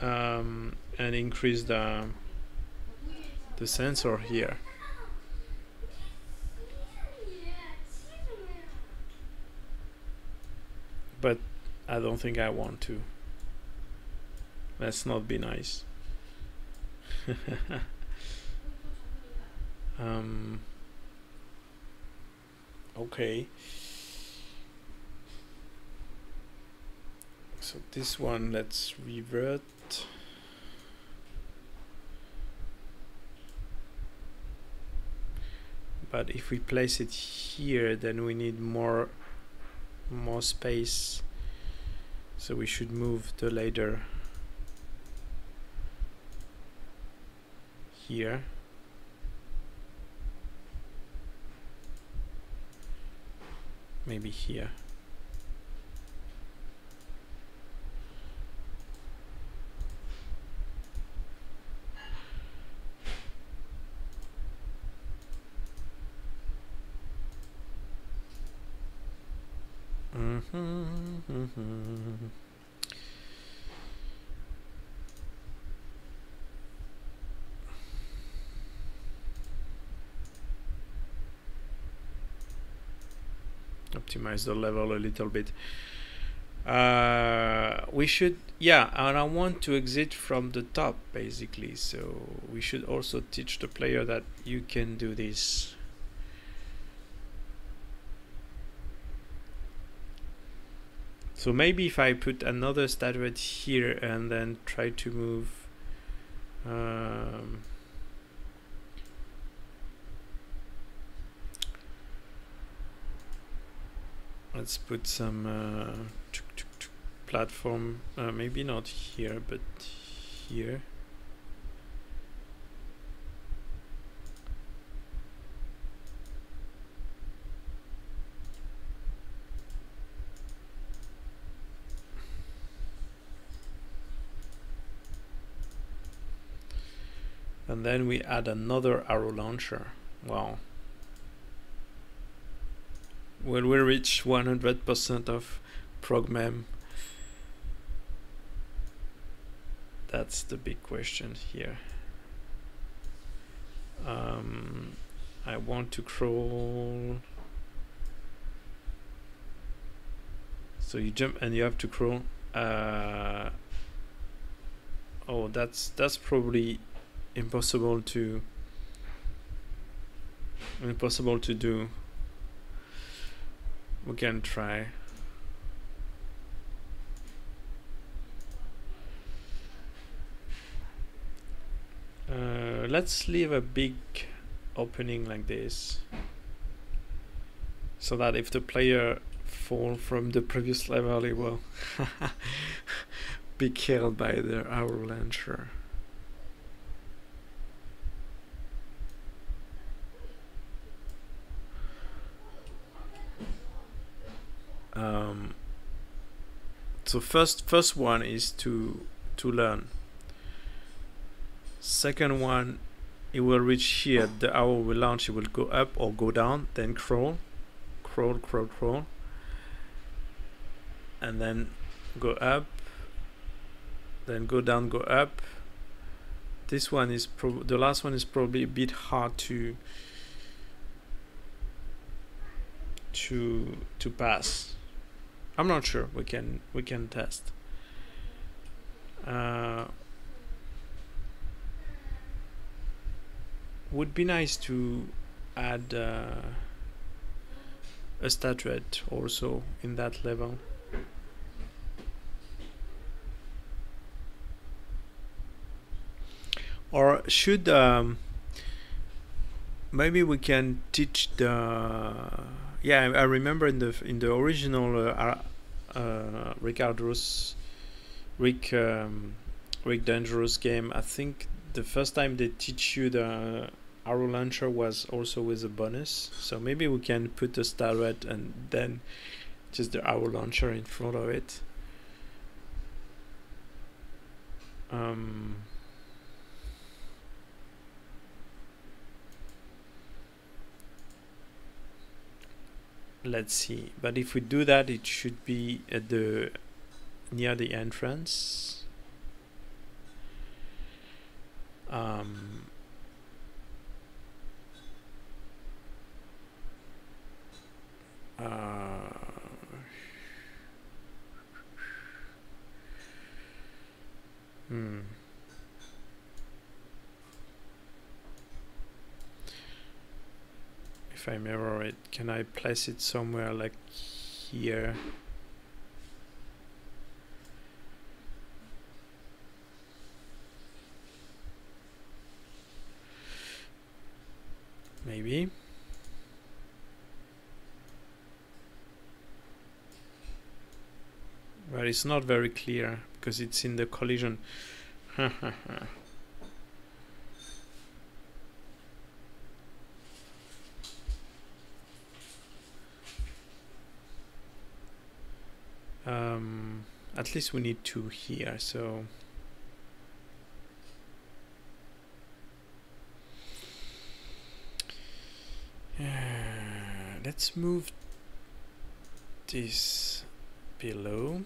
Um, and increase the the sensor here. But I don't think I want to let's not be nice. Um, okay. So this one let's revert. But if we place it here then we need more more space. So we should move the ladder here maybe here Mm-hmm. Optimize the level a little bit. Uh, we should, yeah, and I want to exit from the top basically. So we should also teach the player that you can do this. So maybe if I put another statuette here and then try to move um, let's put some uh, platform uh, maybe not here but here. And then we add another arrow launcher. Wow when we reach 100% of progmem that's the big question here. Um, I want to crawl. So you jump and you have to crawl uh, oh that's that's probably impossible to impossible to do we can try. Uh, let's leave a big opening like this so that if the player fall from the previous level he will be killed by the arrow launcher um, so first first one is to to learn. Second one it will reach here. The arrow will launch it will go up or go down then crawl crawl crawl crawl. And then go up then go down go up. This one is the last one is probably a bit hard to to to pass I'm not sure. We can we can test. Uh, would be nice to add uh, a statuette also in that level. Or should um, maybe we can teach the yeah, I remember in the in the original uh, uh, Rick Dangerous Rick um, Rick Dangerous game. I think the first time they teach you the arrow launcher was also with a bonus. So maybe we can put the starlet and then just the arrow launcher in front of it. Um, let's see. But if we do that it should be at the near the entrance. Um, uh, hmm if I mirror it can I place it somewhere like here? Maybe. But it's not very clear because it's in the collision um, at least we need two here so. Uh, let's move this below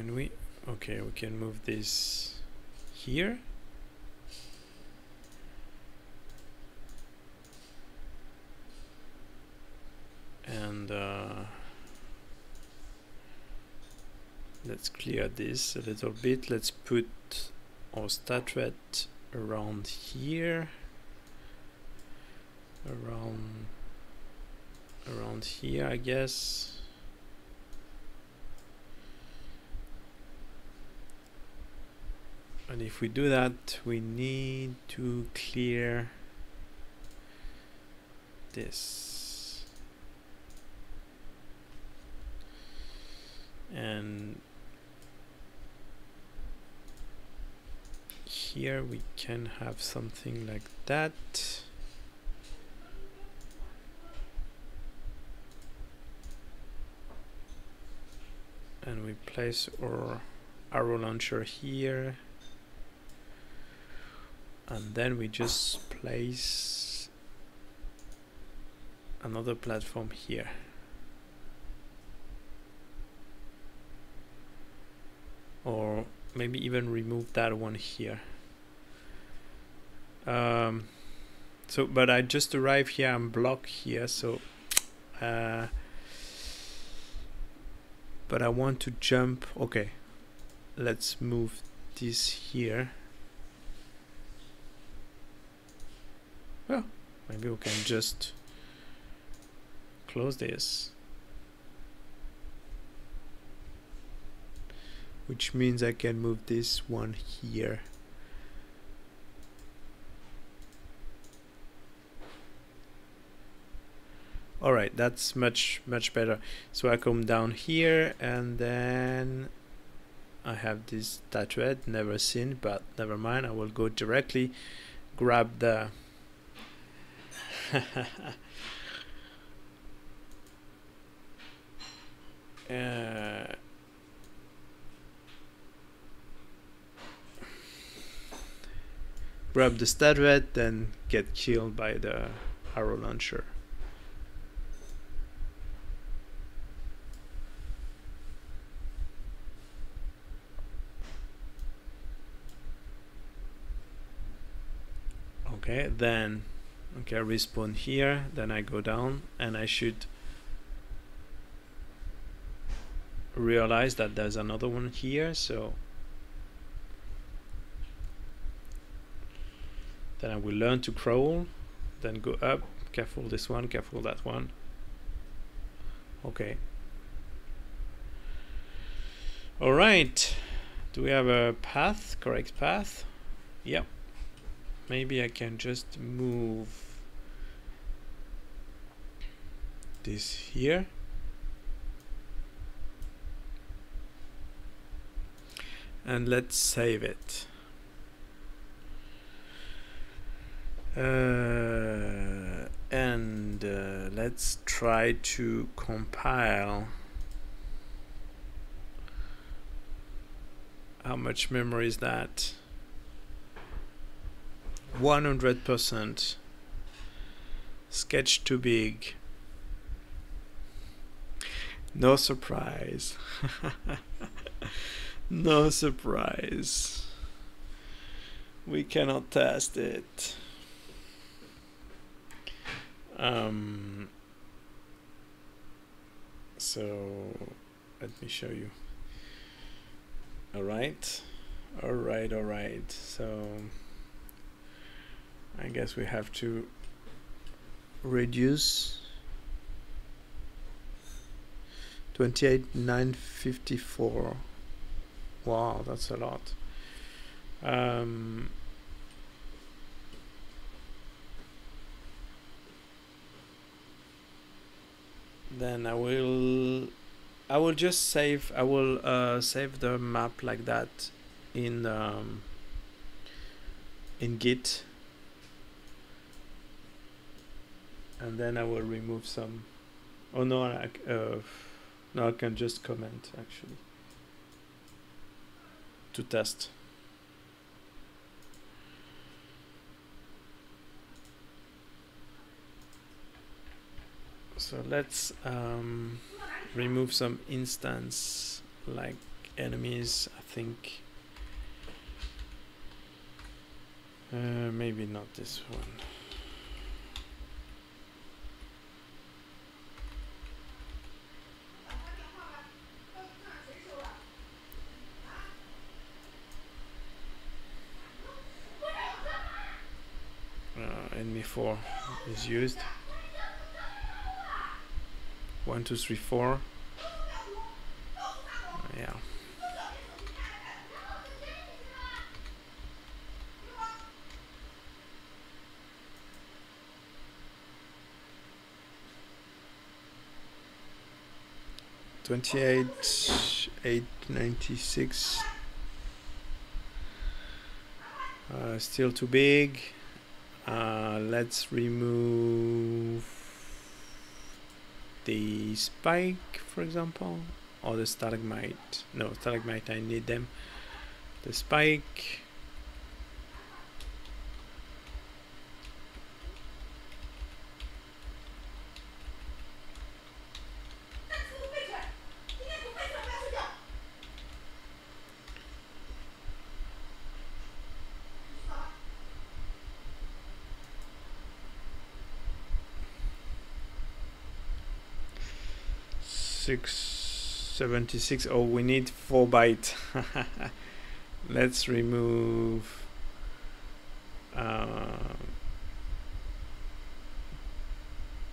Can we? Okay, we can move this here. And uh, let's clear this a little bit. Let's put our statuette around here. Around around here, I guess. And if we do that we need to clear this. And here we can have something like that. And we place our arrow launcher here and then we just place another platform here. Or maybe even remove that one here. Um, so but I just arrived here I'm blocked here so uh, but I want to jump okay let's move this here Well, maybe we can just close this. Which means I can move this one here. Alright, that's much, much better. So I come down here and then I have this statuette, never seen, but never mind. I will go directly grab the uh, grab the statuette, then get killed by the arrow launcher. Okay, then okay respawn here then I go down and I should realize that there's another one here so then I will learn to crawl then go up. Careful this one careful that one. Okay. All right. Do we have a path? Correct path? Yep maybe I can just move this here. And let's save it. Uh, and uh, let's try to compile how much memory is that? 100% sketch too big. No surprise. No surprise. We cannot test it. Um, so let me show you. All right. All right all right. So I guess we have to reduce 28 954 wow that's a lot. Um, then I will I will just save I will uh, save the map like that in um, in git and then I will remove some. Oh no I, uh, I can just comment actually to test. So let's um, remove some instance like enemies I think. Uh, maybe not this one 4 is used one two three four yeah Twenty-eight, eight ninety-six. Uh, still too big. Uh, let's remove the spike, for example, or the stalagmite. No, stalagmite, I need them. The spike. 76 oh we need 4 byte let's remove uh,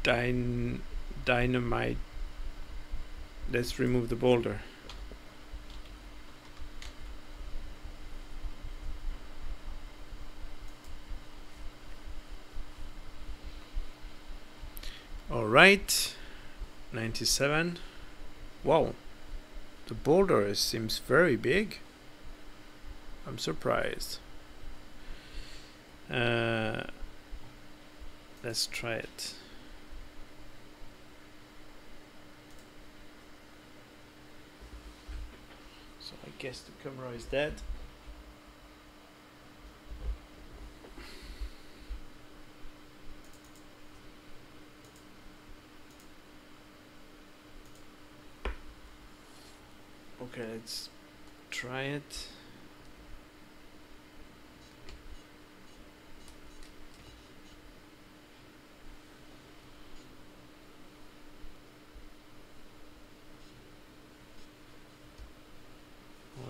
dyn dynamite. Let's remove the boulder. All right. 97 wow the boulder seems very big. I'm surprised. Uh, let's try it. So I guess the camera is dead. Okay, let's try it.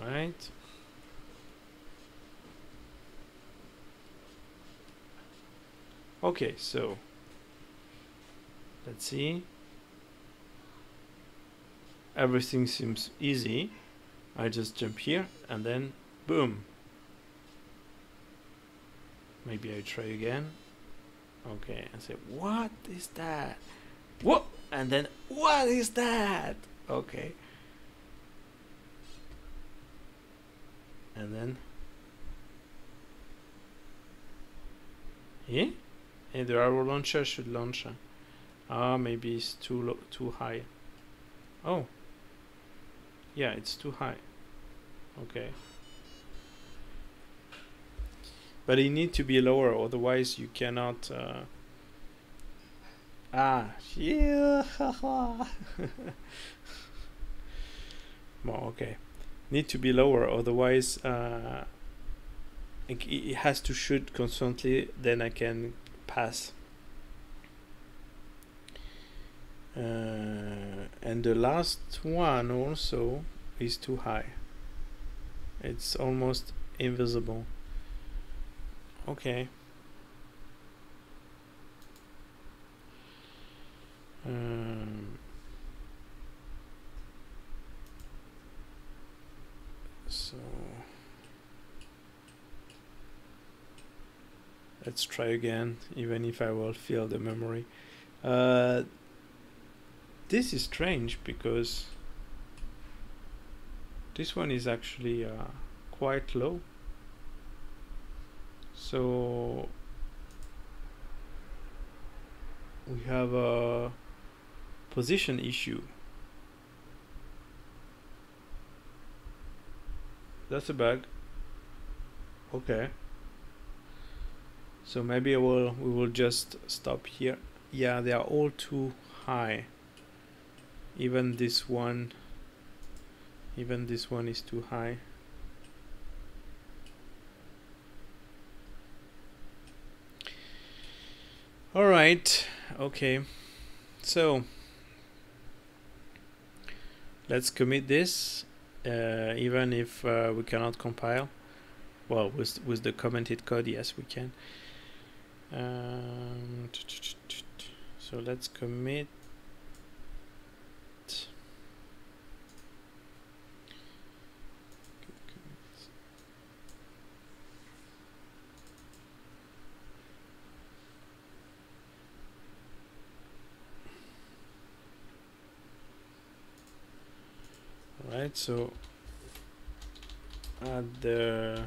All right. Okay, so let's see. Everything seems easy. I just jump here and then boom. Maybe I try again. Okay, and say, what is that? What? And then, what is that? Okay. And then, yeah, and the arrow launcher should launch. uh, Ah, maybe it's too low, too high. Oh, yeah it's too high. Okay. But it need to be lower otherwise you cannot uh, ah yeah. Well, okay. Need to be lower otherwise uh, it has to shoot constantly then I can pass. Uh, and the last one also is too high. It's almost invisible. Okay. Um, so let's try again even if I will fill the memory. Uh, this is strange because this one is actually uh, quite low. So we have a position issue. That's a bug. Okay. So maybe I will we will just stop here. Yeah they are all too high even this one even this one is too high. All right okay. So let's commit this uh, even if uh, we cannot compile. Well with with the commented code yes we can. Um, so let's commit right? So add the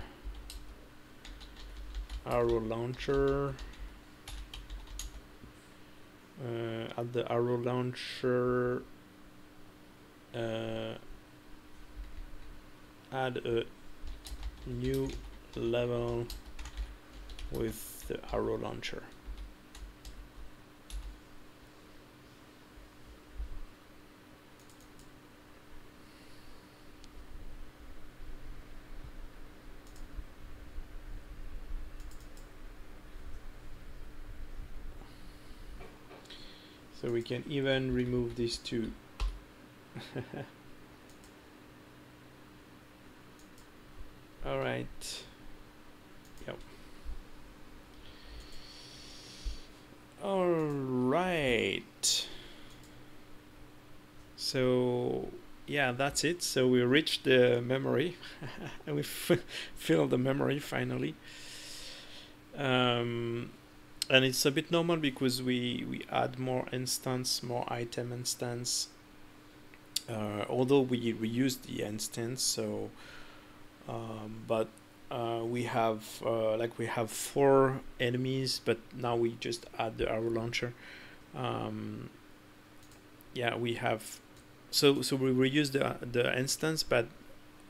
arrow launcher. Uh, add the arrow launcher uh, add a new level with the arrow launcher So we can even remove these two. All right. Yep. All right. So yeah, that's it. So we reached the memory. and we filled the memory finally. Um, and it's a bit normal because we we add more instance more item instance. Uh, although we reuse the instance so um, but uh, we have uh, like we have four enemies but now we just add the arrow launcher. Um, yeah we have so so we reuse the the instance but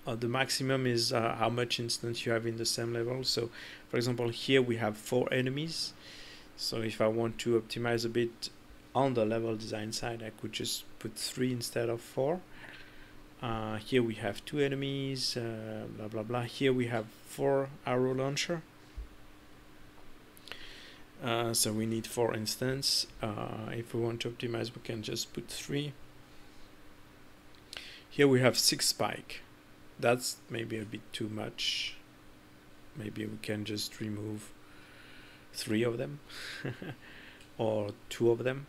uh, the maximum is uh, how much instance you have in the same level. So for example here we have four enemies so if I want to optimize a bit on the level design side I could just put three instead of four. Uh, here we have two enemies uh, blah blah blah. Here we have four arrow launcher. Uh, so we need four instance. Uh, if we want to optimize we can just put three. Here we have six spike. That's maybe a bit too much. Maybe we can just remove three of them or two of them.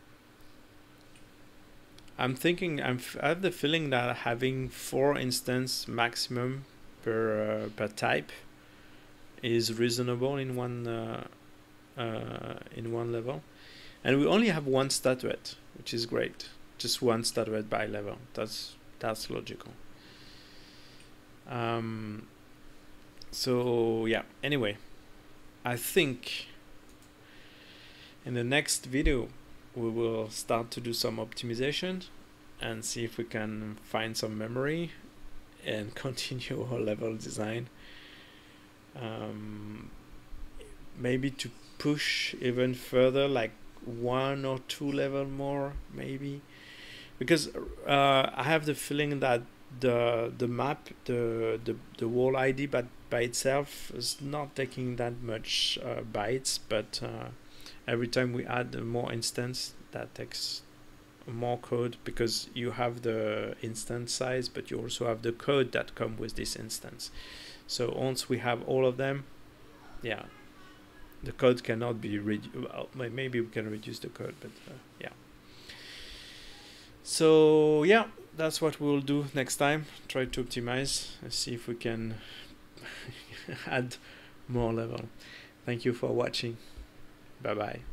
I'm thinking I'm f I have the feeling that having four instance maximum per uh, per type is reasonable in one uh, uh, in one level, and we only have one statuette, which is great. Just one statuette by level. That's that's logical. Um, so yeah. Anyway, I think in the next video, we will start to do some optimization and see if we can find some memory and continue our level design. Um, maybe to push even further like one or two level more maybe because uh, I have the feeling that the the map the the, the wall ID but by itself is not taking that much uh, bytes but uh, every time we add more instance that takes more code because you have the instance size but you also have the code that come with this instance. So once we have all of them yeah the code cannot be well, maybe we can reduce the code but uh, yeah. So yeah that's what we'll do next time. Try to optimize and see if we can add more level. Thank you for watching bye bye